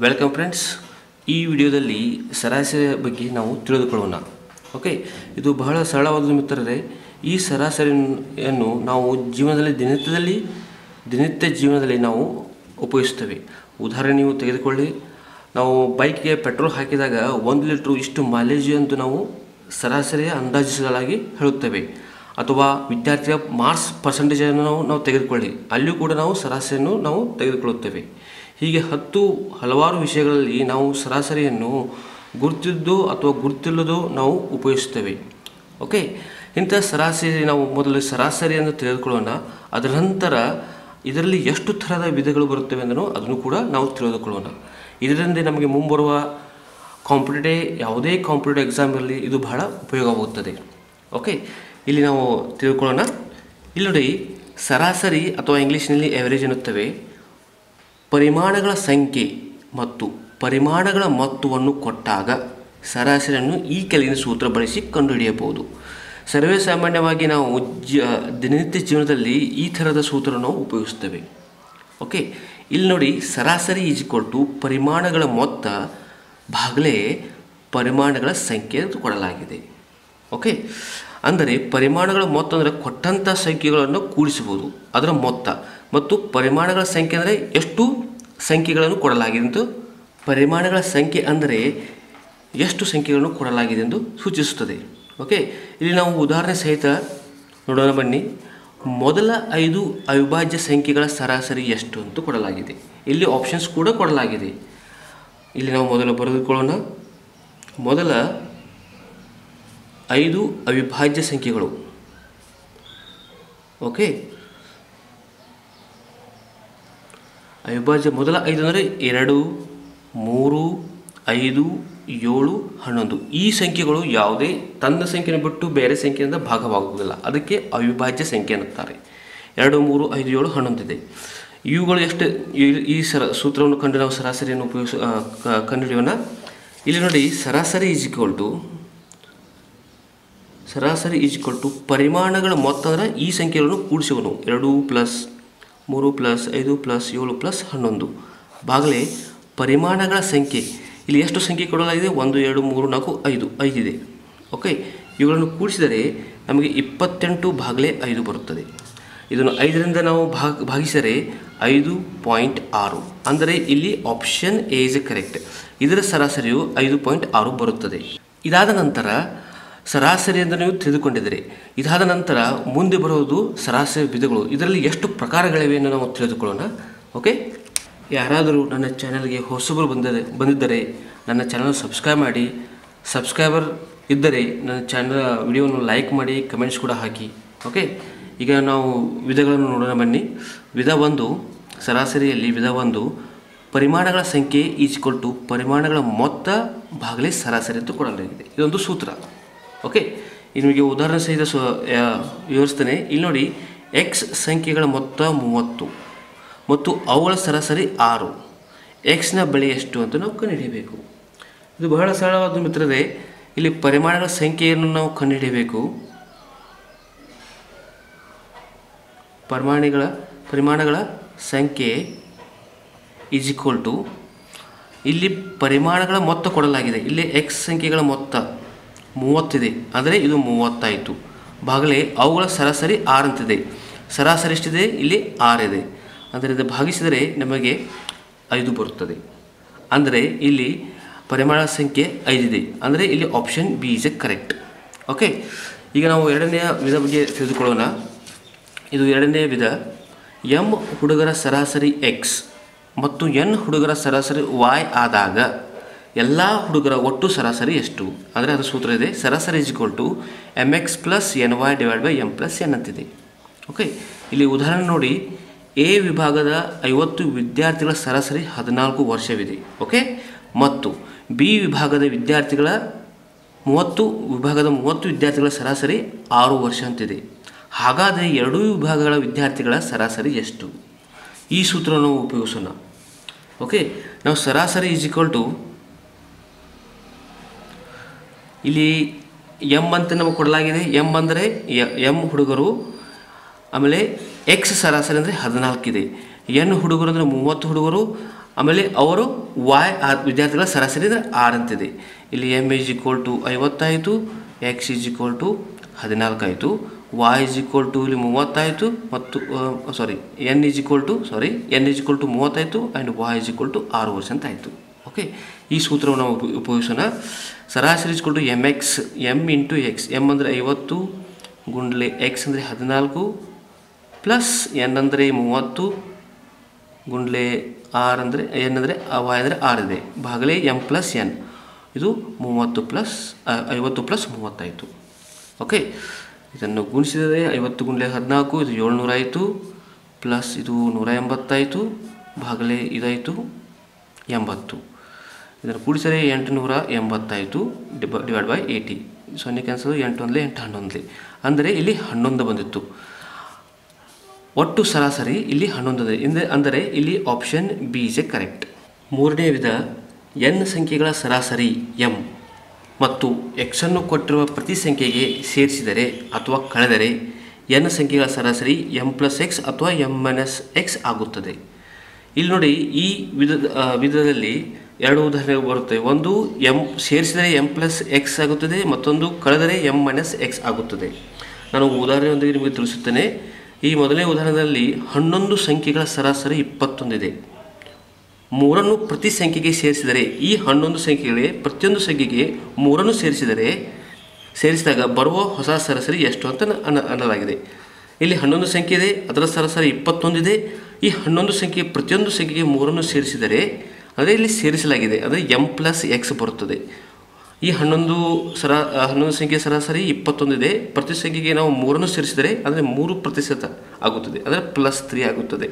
Welcome friends ಈ ವಿಡಿಯೋದಲ್ಲಿ ಸರಾಸರಿ ಬಗ್ಗೆ ನಾವು ತಿಳಿದುಕೊಳ್ಳೋಣ. ಓಕೆ ಇದು ಬಹಳ ಸರಳವಾದ ಮಿತ್ರರೇ ಈ ಸರಾಸರಿಯನ್ನು ನಾವು ಜೀವನದಲ್ಲಿ ದಿನನಿತ್ಯದಲ್ಲಿ, ದಿನನಿತ್ಯ ಜೀವನದಲ್ಲಿ ನಾವು ಉಪಯೋಗಿಸ್ತೇವೆ ಉದಾಹರಣೆ ನೀವು ತೆಗೆದುಕೊಳ್ಳಿ. ನಾವು ಬೈಕ್ಗೆ ಪೆಟ್ರೋಲ್ ಹಾಕಿದಾಗ ಒಂದು ಲೀಟ್ರು ಇಷ್ಟು ಮೈಲೇಜ್ ಅಂತ ನಾವು ಸರಾಸರಿಯ ಅಂದಾಜಿಸಲಾಗಿ ಹೇಳುತ್ತೇವೆ. ಅಥವಾ ವಿದ್ಯಾರ್ಥಿಯ ಮಾರ್ಕ್ಸ್ ಪರ್ಸೆಂಟೇಜನ್ನು ನಾವು ನಾವು ತೆಗೆದುಕೊಳ್ಳಿ. ಅಲ್ಲಿಯೂ ಕೂಡ ನಾವು ಸರಾಸರಿಯನ್ನು ನಾವು ತೆಗೆದುಕೊಳ್ಳುತ್ತೇವೆ. ಹೀಗೆ ಹತ್ತು ಹಲವಾರು ವಿಷಯಗಳಲ್ಲಿ ನಾವು ಸರಾಸರಿಯನ್ನು ಗುರುತಿದ್ದು ಅಥವಾ ಗುರುತಿಲ್ಲದೋ ನಾವು ಉಪಯೋಗಿಸ್ತೇವೆ ಓಕೆ? ಇಂಥ ಸರಾಸರಿ ನಾವು ಮೊದಲು ಸರಾಸರಿಯನ್ನು ತಿಳಿದುಕೊಳ್ಳೋಣ ಅದರ ನಂತರ ಇದರಲ್ಲಿ ಎಷ್ಟು ಥರದ ವಿಧಗಳು ಬರುತ್ತವೆ ಅಂದನೋ ಅದನ್ನು ಕೂಡ ನಾವು ತಿಳಿದುಕೊಳ್ಳೋಣ. ಇದರಿಂದ ನಮಗೆ ಮುಂಬರುವ ಕಾಂಪಿಟೇಟಿವ್ ಯಾವುದೇ ಕಾಂಪಿಟೇಟಿವ್ ಎಕ್ಸಾಮ್ ಇರಲಿ, ಇದು ಬಹಳ ಉಪಯೋಗವಾಗುತ್ತದೆ ಓಕೆ? ಇಲ್ಲಿ ನಾವು ತಿಳ್ಕೊಳ್ಳೋಣ. ಇಲ್ಲಿ ನೋಡಿ, ಸರಾಸರಿ ಅಥವಾ ಇಂಗ್ಲೀಷ್ನಲ್ಲಿ ಎವರೇಜ್ ಎನ್ನುತ್ತೇವೆ. ಪರಿಮಾಣಗಳ ಸಂಖ್ಯೆ ಮತ್ತು ಪರಿಮಾಣಗಳ ಮೊತ್ತವನ್ನು ಕೊಟ್ಟಾಗ ಸರಾಸರಿಯನ್ನು ಈ ಕೆಳಗಿನ ಸೂತ್ರ ಬಳಸಿ ಕಂಡುಹಿಡಿಯಬಹುದು. ಸರ್ವೇ ಸಾಮಾನ್ಯವಾಗಿ ನಾವು ಜ, ದಿನನಿತ್ಯ ಜೀವನದಲ್ಲಿ ಈ ಥರದ ಸೂತ್ರವನ್ನು ಉಪಯೋಗಿಸ್ತೇವೆ ಓಕೆ, ಇಲ್ಲಿ ನೋಡಿ ಸರಾಸರಿ ಈಜಿಕೊಟ್ಟು ಪರಿಮಾಣಗಳ ಮೊತ್ತ ಭಾಗಲೇ ಪರಿಮಾಣಗಳ ಸಂಖ್ಯೆ ಕೊಡಲಾಗಿದೆ. ಓಕೆ, ಅಂದರೆ ಪರಿಮಾಣಗಳ ಮೊತ್ತ ಅಂದರೆ ಕೊಟ್ಟಂಥ ಸಂಖ್ಯೆಗಳನ್ನು ಕೂಡಿಸಬಹುದು. ಅದರ ಮೊತ್ತ ಮತ್ತು ಪರಿಮಾಣಗಳ ಸಂಖ್ಯೆ ಅಂದರೆ ಎಷ್ಟು ಸಂಖ್ಯೆಗಳನ್ನು ಕೊಡಲಾಗಿದೆ ಎಂದು ಪರಿಮಾಣಗಳ ಸಂಖ್ಯೆ ಅಂದರೆ ಎಷ್ಟು ಸಂಖ್ಯೆಗಳನ್ನು ಕೊಡಲಾಗಿದೆ ಎಂದು ಸೂಚಿಸುತ್ತದೆ. ಓಕೆ ಇಲ್ಲಿ ನಾವು ಉದಾಹರಣೆ ಸಹಿತ ನೋಡೋಣ ಬನ್ನಿ. ಮೊದಲ ಐದು ಅವಿಭಾಜ್ಯ ಸಂಖ್ಯೆಗಳ ಸರಾಸರಿ ಎಷ್ಟು ಅಂತ ಕೊಡಲಾಗಿದೆ. ಇಲ್ಲಿ ಆಪ್ಷನ್ಸ್ ಕೂಡ ಕೊಡಲಾಗಿದೆ. ಇಲ್ಲಿ ನಾವು ಮೊದಲು ಬರೆದುಕೊಳ್ಳೋಣ. ಮೊದಲ ಐದು ಅವಿಭಾಜ್ಯ ಸಂಖ್ಯೆಗಳು. ಓಕೆ ಅವಿಭಾಜ್ಯ ಮೊದಲ ಐದು ಅಂದರೆ ಎರಡು, ಮೂರು, ಐದು, ಏಳು, ಹನ್ನೊಂದು. ಈ ಸಂಖ್ಯೆಗಳು ಯಾವುದೇ ತನ್ನ ಸಂಖ್ಯೆಯನ್ನು ಬಿಟ್ಟು ಬೇರೆ ಸಂಖ್ಯೆಯಿಂದ ಭಾಗವಾಗುವುದಿಲ್ಲ. ಅದಕ್ಕೆ ಅವಿಭಾಜ್ಯ ಸಂಖ್ಯೆ ಅನ್ನುತ್ತಾರೆ. ಎರಡು, ಮೂರು, ಐದು, ಏಳು ಹನ್ನೊಂದಿದೆ ಇವುಗಳು ಎಷ್ಟು ಈ- ಸರ ಸೂತ್ರವನ್ನು ಕಂಡು ನಾವು ಸರಾಸರಿಯನ್ನು ಉಪಯೋಗಿಸ ಕಂಡುಹಿಡಿಯೋಣ. ಇಲ್ಲಿ ನೋಡಿ, ಸರಾಸರಿ ಈಸ್ ಈಕ್ವಲ್ ಟು ಸರಾಸರಿ ಈಸ್ ಈಕ್ವಲ್ ಟು ಪರಿಮಾಣಗಳ ಮೊತ್ತ ಅಂದರೆ ಈ ಸಂಖ್ಯೆಗಳನ್ನು ಕೂಡಿಸುವನು. ಎರಡು ಪ್ಲಸ್ ಮೂರು ಪ್ಲಸ್ ಐದು ಪ್ಲಸ್ ಏಳು ಪ್ಲಸ್ ಹನ್ನೊಂದು. ಬಾಗಲೇ ಪರಿಮಾಣಗಳ ಸಂಖ್ಯೆ. ಇಲ್ಲಿ ಎಷ್ಟು ಸಂಖ್ಯೆ ಕೊಡಲಾಗಿದೆ? ಒಂದು, ಎರಡು, ಮೂರು, ನಾಲ್ಕು, ಐದು. ಐದಿದೆ. ಓಕೆ? ಇವುಗಳನ್ನು ಕೂಡಿಸಿದರೆ ನಮಗೆ ಇಪ್ಪತ್ತೆಂಟು ಬಾಗಲೇ ಐದು ಬರುತ್ತದೆ. ಇದನ್ನು ಐದರಿಂದ ನಾವು ಭಾಗ, ಭಾಗಿಸಿದರೆ ಐದು ಪಾಯಿಂಟ್ ಆರು. ಅಂದರೆ ಇಲ್ಲಿ ಆಪ್ಷನ್ ಎ ಇಸ್ ಕರೆಕ್ಟ್ ಇದರ ಸರಾಸರಿಯು ಐದು ಪಾಯಿಂಟ್ ಆರು ಬರುತ್ತದೆ. ಇದಾದ ನಂತರ ಸರಾಸರಿ ಎಂದು ನೀವು ತಿಳಿದುಕೊಂಡಿದ್ದೀರಿ. ಇದಾದ ನಂತರ ಮುಂದೆ ಬರುವುದು ಸರಾಸರಿ ವಿಧಗಳು. ಇದರಲ್ಲಿ ಎಷ್ಟು ಪ್ರಕಾರಗಳಿವೆ ಎಂದು ನಾವು ತಿಳಿದುಕೊಳ್ಳೋಣ. ಓಕೆ ಯಾರಾದರೂ ನನ್ನ ಚಾನಲ್ಗೆ ಹೊಸಬರು ಬಂದರೆ ಬಂದಿದ್ದರೆ ನನ್ನ ಚಾನಲ್ ಸಬ್ಸ್ಕ್ರೈಬ್ ಮಾಡಿ. ಸಬ್ಸ್ಕ್ರೈಬರ್ ಇದ್ದರೆ ನನ್ನ ಚಾನಲ್ ವಿಡಿಯೋವನ್ನು ಲೈಕ್ ಮಾಡಿ, ಕಮೆಂಟ್ಸ್ ಕೂಡ ಹಾಕಿ. ಓಕೆ ಈಗ ನಾವು ವಿಧಗಳನ್ನು ನೋಡೋಣ ಬನ್ನಿ. ವಿಧ ಒಂದು, ಸರಾಸರಿಯಲ್ಲಿ ವಿಧ ಒಂದು, ಪರಿಮಾಣಗಳ ಸಂಖ್ಯೆ ಈಜ್ಕೊಟ್ಟು ಪರಿಮಾಣಗಳ ಮೊತ್ತ ಭಾಗಲೇ ಸರಾಸರಿ ಅಂತ ಕೊಡಲಾಗಿದೆ. ಇದೊಂದು ಸೂತ್ರ. ಓಕೆ ಇದು ನಿಮಗೆ ಉದಾಹರಣೆ ಸಹಿತ ಸೊ ವಿವರಿಸ್ತೇನೆ. ಇಲ್ಲಿ ನೋಡಿ ಎಕ್ಸ್ ಸಂಖ್ಯೆಗಳ ಮೊತ್ತ ಮೂವತ್ತು ಮತ್ತು ಅವುಗಳ ಸರಾಸರಿ ಆರು. ಎಕ್ಸ್ನ ಬೆಲೆ ಎಷ್ಟು ಅಂತ ನಾವು ಕಂಡುಹಿಡಿಯಬೇಕು. ಇದು ಬಹಳ ಸರಳವಾದ ಮಿತ್ರರೇ, ಇಲ್ಲಿ ಪರಿಮಾಣಗಳ ಸಂಖ್ಯೆಯನ್ನು ನಾವು ಕಂಡುಹಿಡಿಯಬೇಕು. ಪರಿಮಾಣಗಳ ಪರಿಮಾಣಗಳ ಸಂಖ್ಯೆ ಈಸ್ ಈಕ್ವಲ್ ಟು ಇಲ್ಲಿ ಪರಿಮಾಣಗಳ ಮೊತ್ತ ಕೊಡಲಾಗಿದೆ. ಇಲ್ಲಿ ಎಕ್ಸ್ ಸಂಖ್ಯೆಗಳ ಮೊತ್ತ. ಮೂವತ್ತಿದೆ. ಅಂದರೆ ಇದು ಮೂವತ್ತಾಯಿತು. ಭಾಗಲೇ ಅವುಗಳ ಸರಾಸರಿ ಆರಂತಿದೆ. ಸರಾಸರಿ ಎಷ್ಟಿದೆ? ಇಲ್ಲಿ ಆರಿದೆ. ಅಂದರೆ ಇದು ಭಾಗಿಸಿದರೆ ನಮಗೆ ಐದು ಬರುತ್ತದೆ. ಅಂದರೆ ಇಲ್ಲಿ ಪರಿಮಾಣ ಸಂಖ್ಯೆ ಐದಿದೆ. ಅಂದರೆ ಇಲ್ಲಿ option B is a correct okay ಈಗ ನಾವು ಎರಡನೆಯ ವಿಧ ಬಗ್ಗೆ ತಿಳಿದುಕೊಳ್ಳೋಣ. ಇದು ಎರಡನೇ ವಿಧ. ಎಂ ಹುಡುಗರ ಸರಾಸರಿ ಎಕ್ಸ್ ಮತ್ತು ಎನ್ ಹುಡುಗರ ಸರಾಸರಿ ವಾಯ್ ಆದಾಗ ಎಲ್ಲ ಹುಡುಗರ ಒಟ್ಟು ಸರಾಸರಿ ಎಷ್ಟು? ಅಂದರೆ ಅದರ ಸೂತ್ರ ಇದೆ. ಸರಾಸರಿ is to m x plus n y divide by m plus n ಅಂತಿದೆ. ಓಕೆ ಇಲ್ಲಿ ಉದಾಹರಣೆ ನೋಡಿ. ಎ ವಿಭಾಗದ ಐವತ್ತು ವಿದ್ಯಾರ್ಥಿಗಳ ಸರಾಸರಿ ಹದಿನಾಲ್ಕು ವರ್ಷವಿದೆ. ಓಕೆ ಮತ್ತು ಬಿ ವಿಭಾಗದ ವಿದ್ಯಾರ್ಥಿಗಳ ಮೂವತ್ತು, ವಿಭಾಗದ ಮೂವತ್ತು ವಿದ್ಯಾರ್ಥಿಗಳ ಸರಾಸರಿ ಆರು ವರ್ಷ ಅಂತಿದೆ. ಹಾಗಾದರೆ ಎರಡೂ ವಿಭಾಗಗಳ ವಿದ್ಯಾರ್ಥಿಗಳ ಸರಾಸರಿ ಎಷ್ಟು? ಈ ಸೂತ್ರವನ್ನು ಉಪಯೋಗಿಸೋಣ. ಓಕೆ ನಾವು ಸರಾಸರಿ ಈಸ್ ಟು ಇಲ್ಲಿ ಎಂ ಅಂತ ನಮಗೆ ಕೊಡಲಾಗಿದೆ. ಎಂ ಅಂದರೆ ಎಂ ಹುಡುಗರು, ಆಮೇಲೆ ಎಕ್ಸ್ ಸರಾಸರಿ ಅಂದರೆ ಹದಿನಾಲ್ಕಿದೆ ಎನ್ ಹುಡುಗರು ಅಂದರೆ ಮೂವತ್ತು ಹುಡುಗರು, ಆಮೇಲೆ ಅವರು ವಾಯ್ ಆ ವಿದ್ಯಾರ್ಥಿಗಳ ಸರಾಸರಿ ಅಂದರೆ ಆರ್ ಅಂತಿದೆ. ಇಲ್ಲಿ ಎಂ ಇಸ್ ಈಕ್ವಲ್ ಟು ಐವತ್ತಾಯಿತು ಎಕ್ಸ್ ಇಸ್ ಈಕ್ವಲ್ ಟು ಹದಿನಾಲ್ಕು ಆಯಿತು ವಾಯ್ ಇಸ್ ಈಕ್ವಲ್ ಟು ಇಲ್ಲಿ ಮೂವತ್ತಾಯಿತು ಮತ್ತು sorry n is equal to sorry n is equal to ಮೂವತ್ತಾಯಿತು and y is equal to ಆರು ವರ್ಷ ಅಂತ ಆಯಿತು. ಓಕೆ, ಈ ಸೂತ್ರವನ್ನು ನಾವು ಉಪ- ಉಪಯೋಗಿಸೋಣ. ಸರಾಸರಿ is equal to m x m into x m ಅಂದರೆ ಐವತ್ತು ಗುಂಡ್ಲೆ ಎಕ್ಸ್ ಅಂದರೆ ಹದಿನಾಲ್ಕು ಪ್ಲಸ್ ಎನ್ ಅಂದರೆ ಮೂವತ್ತು ಗುಂಡ್ಲೆ ಆರ್ ಅಂದರೆ ಎನ್ ಅಂದರೆ ವಾಯ್ ಅಂದರೆ ಆರ್ ಇದೆ. ಭಾಗಲೇ ಎಂ ಪ್ಲಸ್ ಎನ್ ಇದು ಮೂವತ್ತು ಪ್ಲಸ್ ಐವತ್ತು ಪ್ಲಸ್ ಮೂವತ್ತಾಯಿತು ಓಕೆ, ಇದನ್ನು ಗುಣಿಸಿದರೆ ಐವತ್ತು ಗುಂಡ್ಲೆ ಹದಿನಾಲ್ಕು, ಇದು ಏಳ್ನೂರ ಆಯಿತು ಪ್ಲಸ್ ಇದು ನೂರ ಎಂಬತ್ತಾಯಿತು ಭಾಗಲೇ ಇದಾಯಿತು ಎಂಬತ್ತು. ಇದನ್ನು ಕೂಡಿಸಿದರೆ ಎಂಟುನೂರ ಎಂಬತ್ತಾಯಿತು ಡಿಬ, ಡಿವೈಡ್ ಬೈ ಏಯ್ಟಿ. ಸೊನ್ನೆ ಕ್ಯಾನ್ಸಲ್ ಎಂಟು ಒಂದಲೇ ಎಂಟು ಹನ್ನೊಂದಲೇ ಅಂದರೆ ಇಲ್ಲಿ ಹನ್ನೊಂದು ಬಂದಿತ್ತು. ಒಟ್ಟು ಸರಾಸರಿ ಇಲ್ಲಿ ಹನ್ನೊಂದು ಇದೆ. ಇಂದ, ಅಂದರೆ ಇಲ್ಲಿ option B is a correct ಮೂರನೇ ವಿಧ ಎನ್ ಸಂಖ್ಯೆಗಳ ಸರಾಸರಿ ಎಂ ಮತ್ತು ಎಕ್ಸನ್ನು ಕೊಟ್ಟಿರುವ ಪ್ರತಿ ಸಂಖ್ಯೆಗೆ ಸೇರಿಸಿದರೆ ಅಥವಾ ಕಳೆದರೆ ಎನ್ ಸಂಖ್ಯೆಗಳ ಸರಾಸರಿ ಎಂ ಪ್ಲಸ್ ಎಕ್ಸ್ ಅಥವಾ ಎಂ ಮೈನಸ್ ಎಕ್ಸ್ ಆಗುತ್ತದೆ. ಇಲ್ಲಿ ನೋಡಿ ಈ ವಿಧದ ವಿಧದಲ್ಲಿ ಎರಡು ಉದಾಹರಣೆ ಬರುತ್ತೆ. ಒಂದು ಎಂ ಸೇರಿಸಿದರೆ ಎಂ ಪ್ಲಸ್ ಎಕ್ಸ್ ಆಗುತ್ತದೆ, ಮತ್ತೊಂದು ಕಳೆದರೆ ಎಂ ಮೈನಸ್ ಎಕ್ಸ್ ಆಗುತ್ತದೆ. ನಾನು ಉದಾಹರಣೆಯೊಂದಿಗೆ ನಿಮಗೆ ತಿಳಿಸುತ್ತೇನೆ. ಈ ಮೊದಲನೇ ಉದಾಹರಣೆಯಲ್ಲಿ ಹನ್ನೊಂದು ಸಂಖ್ಯೆಗಳ ಸರಾಸರಿ ಇಪ್ಪತ್ತೊಂದಿದೆ. ಮೂರನ್ನು ಪ್ರತಿ ಸಂಖ್ಯೆಗೆ ಸೇರಿಸಿದರೆ, ಈ ಹನ್ನೊಂದು ಸಂಖ್ಯೆಗಳಿಗೆ ಪ್ರತಿಯೊಂದು ಸಂಖ್ಯೆಗೆ ಮೂರನ್ನು ಸೇರಿಸಿದರೆ, ಸೇರಿಸಿದಾಗ ಬರುವ ಹೊಸ ಸರಾಸರಿ ಎಷ್ಟು ಅಂತ ಅನ್ನ ಅನ್ನಲಾಗಿದೆ. ಇಲ್ಲಿ ಹನ್ನೊಂದು ಸಂಖ್ಯೆ ಇದೆ, ಅದರ ಸರಾಸರಿ ಇಪ್ಪತ್ತೊಂದಿದೆ. ಈ ಹನ್ನೊಂದು ಸಂಖ್ಯೆ ಪ್ರತಿಯೊಂದು ಸಂಖ್ಯೆಗೆ ಮೂರನ್ನು ಸೇರಿಸಿದರೆ ಅಂದರೆ ಇಲ್ಲಿ ಸೇರಿಸಲಾಗಿದೆ. ಅಂದರೆ ಎಂ ಪ್ಲಸ್ ಎಕ್ಸ್ ಬರುತ್ತದೆ. ಈ ಹನ್ನೊಂದು ಸರ ಹನ್ನೊಂದು ಸಂಖ್ಯೆ ಸರಾಸರಿ ಇಪ್ಪತ್ತೊಂದಿದೆ ಪ್ರತಿ ಸಂಖ್ಯೆಗೆ ನಾವು ಮೂರನ್ನು ಸೇರಿಸಿದರೆ ಅಂದರೆ ಮೂರು ಪ್ರತಿಶತ ಆಗುತ್ತದೆ. ಅಂದರೆ ಪ್ಲಸ್ ತ್ರೀ ಆಗುತ್ತದೆ.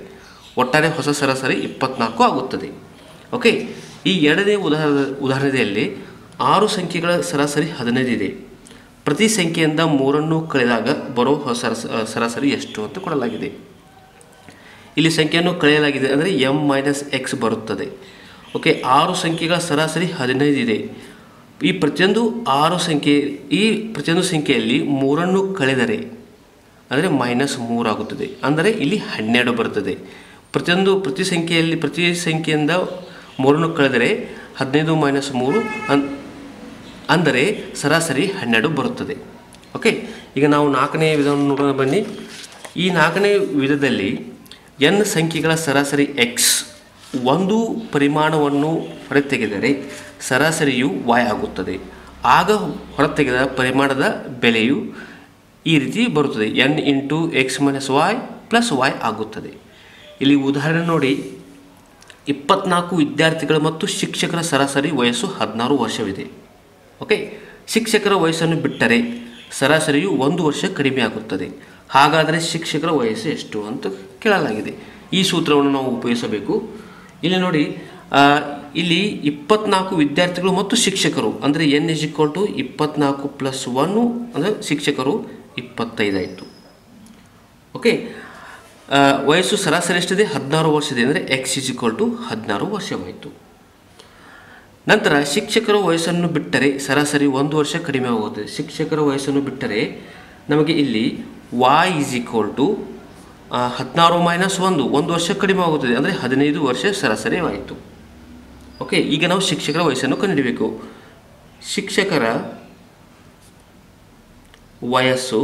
ಒಟ್ಟಾರೆ ಹೊಸ ಸರಾಸರಿ ಇಪ್ಪತ್ನಾಲ್ಕು ಆಗುತ್ತದೆ. ಓಕೆ ಈ ಎರಡನೇ ಉದಾಹರಣ ಉದಾಹರಣೆಯಲ್ಲಿ ಆರು ಸಂಖ್ಯೆಗಳ ಸರಾಸರಿ ಹದಿನೈದು ಇದೆ. ಪ್ರತಿ ಸಂಖ್ಯೆಯಿಂದ ಮೂರನ್ನು ಕಳೆದಾಗ ಬರೋ ಹೊಸ ಸರಾಸ- ಸರಾಸರಿ ಎಷ್ಟು ಅಂತ ಕೊಡಲಾಗಿದೆ. ಇಲ್ಲಿ ಸಂಖ್ಯೆಯನ್ನು ಕಳೆಯಲಾಗಿದೆ. ಅಂದರೆ ಎಂ ಮೈನಸ್ ಎಕ್ಸ್ ಬರುತ್ತದೆ. ಓಕೆ, ಆರು ಸಂಖ್ಯೆಗಳ ಸರಾಸರಿ ಹದಿನೈದು ಇದೆ. ಈ ಪ್ರತಿಯೊಂದು ಆರು ಸಂಖ್ಯೆ, ಈ ಪ್ರತಿಯೊಂದು ಸಂಖ್ಯೆಯಲ್ಲಿ ಮೂರನ್ನು ಕಳೆದರೆ, ಅಂದರೆ ಮೈನಸ್ ಮೂರಾಗುತ್ತದೆ ಅಂದರೆ ಇಲ್ಲಿ ಹನ್ನೆರಡು ಬರುತ್ತದೆ. ಪ್ರತಿಯೊಂದು, ಪ್ರತಿ ಸಂಖ್ಯೆಯಲ್ಲಿ, ಪ್ರತಿ ಸಂಖ್ಯೆಯಿಂದ ಮೂರನ್ನು ಕಳೆದರೆ ಹದಿನೈದು ಮೈನಸ್ ಮೂರು ಅನ್, ಅಂದರೆ ಸರಾಸರಿ ಹನ್ನೆರಡು ಬರುತ್ತದೆ. ಓಕೆ, ಈಗ ನಾವು ನಾಲ್ಕನೇ ವಿಧವನ್ನು ನೋಡೋಣ ಬನ್ನಿ. ಈ ನಾಲ್ಕನೇ ವಿಧದಲ್ಲಿ ಎನ್ ಸಂಖ್ಯೆಗಳ ಸರಾಸರಿ ಎಕ್ಸ್ ಒಂದು ಪರಿಮಾಣವನ್ನು ಹೊರತೆಗೆದರೆ ಸರಾಸರಿಯು ವಾಯ್ ಆಗುತ್ತದೆ. ಆಗ ಹೊರತೆಗೆದ ಪರಿಮಾಣದ ಬೆಲೆಯು ಈ ರೀತಿ ಬರುತ್ತದೆ. N into x minus y plus y ಆಗುತ್ತದೆ. ಇಲ್ಲಿ ಉದಾಹರಣೆ ನೋಡಿ. ಇಪ್ಪತ್ನಾಲ್ಕು ವಿದ್ಯಾರ್ಥಿಗಳು ಮತ್ತು ಶಿಕ್ಷಕರ ಸರಾಸರಿ ವಯಸ್ಸು ಹದಿನಾರು ವರ್ಷವಿದೆ. ಓಕೆ? ಶಿಕ್ಷಕರ ವಯಸ್ಸನ್ನು ಬಿಟ್ಟರೆ ಸರಾಸರಿಯು ಒಂದು ವರ್ಷ ಕಡಿಮೆ ಆಗುತ್ತದೆ. ಹಾಗಾದರೆ ಶಿಕ್ಷಕರ ವಯಸ್ಸು ಎಷ್ಟು ಅಂತ ಕೇಳಲಾಗಿದೆ. ಈ ಸೂತ್ರವನ್ನು ನಾವು ಉಪಯೋಗಿಸಬೇಕು. ಇಲ್ಲಿ ನೋಡಿ ಇಲ್ಲಿ ಇಪ್ಪತ್ನಾಲ್ಕು ವಿದ್ಯಾರ್ಥಿಗಳು ಮತ್ತು ಶಿಕ್ಷಕರು. ಅಂದರೆ ಎನ್ ಇಸ್ ಇಕ್ವಲ್ ಟು ಇಪ್ಪತ್ನಾಲ್ಕು ಪ್ಲಸ್ ಒನ್ನು ಅಂದರೆ ಶಿಕ್ಷಕರು ಇಪ್ಪತ್ತೈದಾಯಿತು. ಓಕೆ ವಯಸ್ಸು ಸರಾಸರಿ ಎಷ್ಟಿದೆ? ಹದಿನಾರು ವರ್ಷದಿದೆ ಅಂದರೆ ಎಕ್ಸ್ ಇಸ್ ಇಕ್ವಲ್ ಟು ಹದಿನಾರು ವರ್ಷವಾಯಿತು. ನಂತರ ಶಿಕ್ಷಕರ ವಯಸ್ಸನ್ನು ಬಿಟ್ಟರೆ ಸರಾಸರಿ ಒಂದು ವರ್ಷ ಕಡಿಮೆ ಆಗುತ್ತದೆ. ಶಿಕ್ಷಕರ ವಯಸ್ಸನ್ನು ಬಿಟ್ಟರೆ ನಮಗೆ ಇಲ್ಲಿ ವಾಯ್ ಇಸ್ ಈಕ್ವಲ್ ಟು ಹದಿನಾರು ಮೈನಸ್ ಒಂದು ಒಂದು ವರ್ಷ ಕಡಿಮೆ ಆಗುತ್ತದೆ. ಅಂದರೆ ಹದಿನೈದು ವರ್ಷ ಸರಾಸರಿ ಆಯಿತು. ಓಕೆ ಈಗ ನಾವು ಶಿಕ್ಷಕರ ವಯಸ್ಸನ್ನು ಕಂಡುಹಿಡಬೇಕು. ಶಿಕ್ಷಕರ ವಯಸ್ಸು,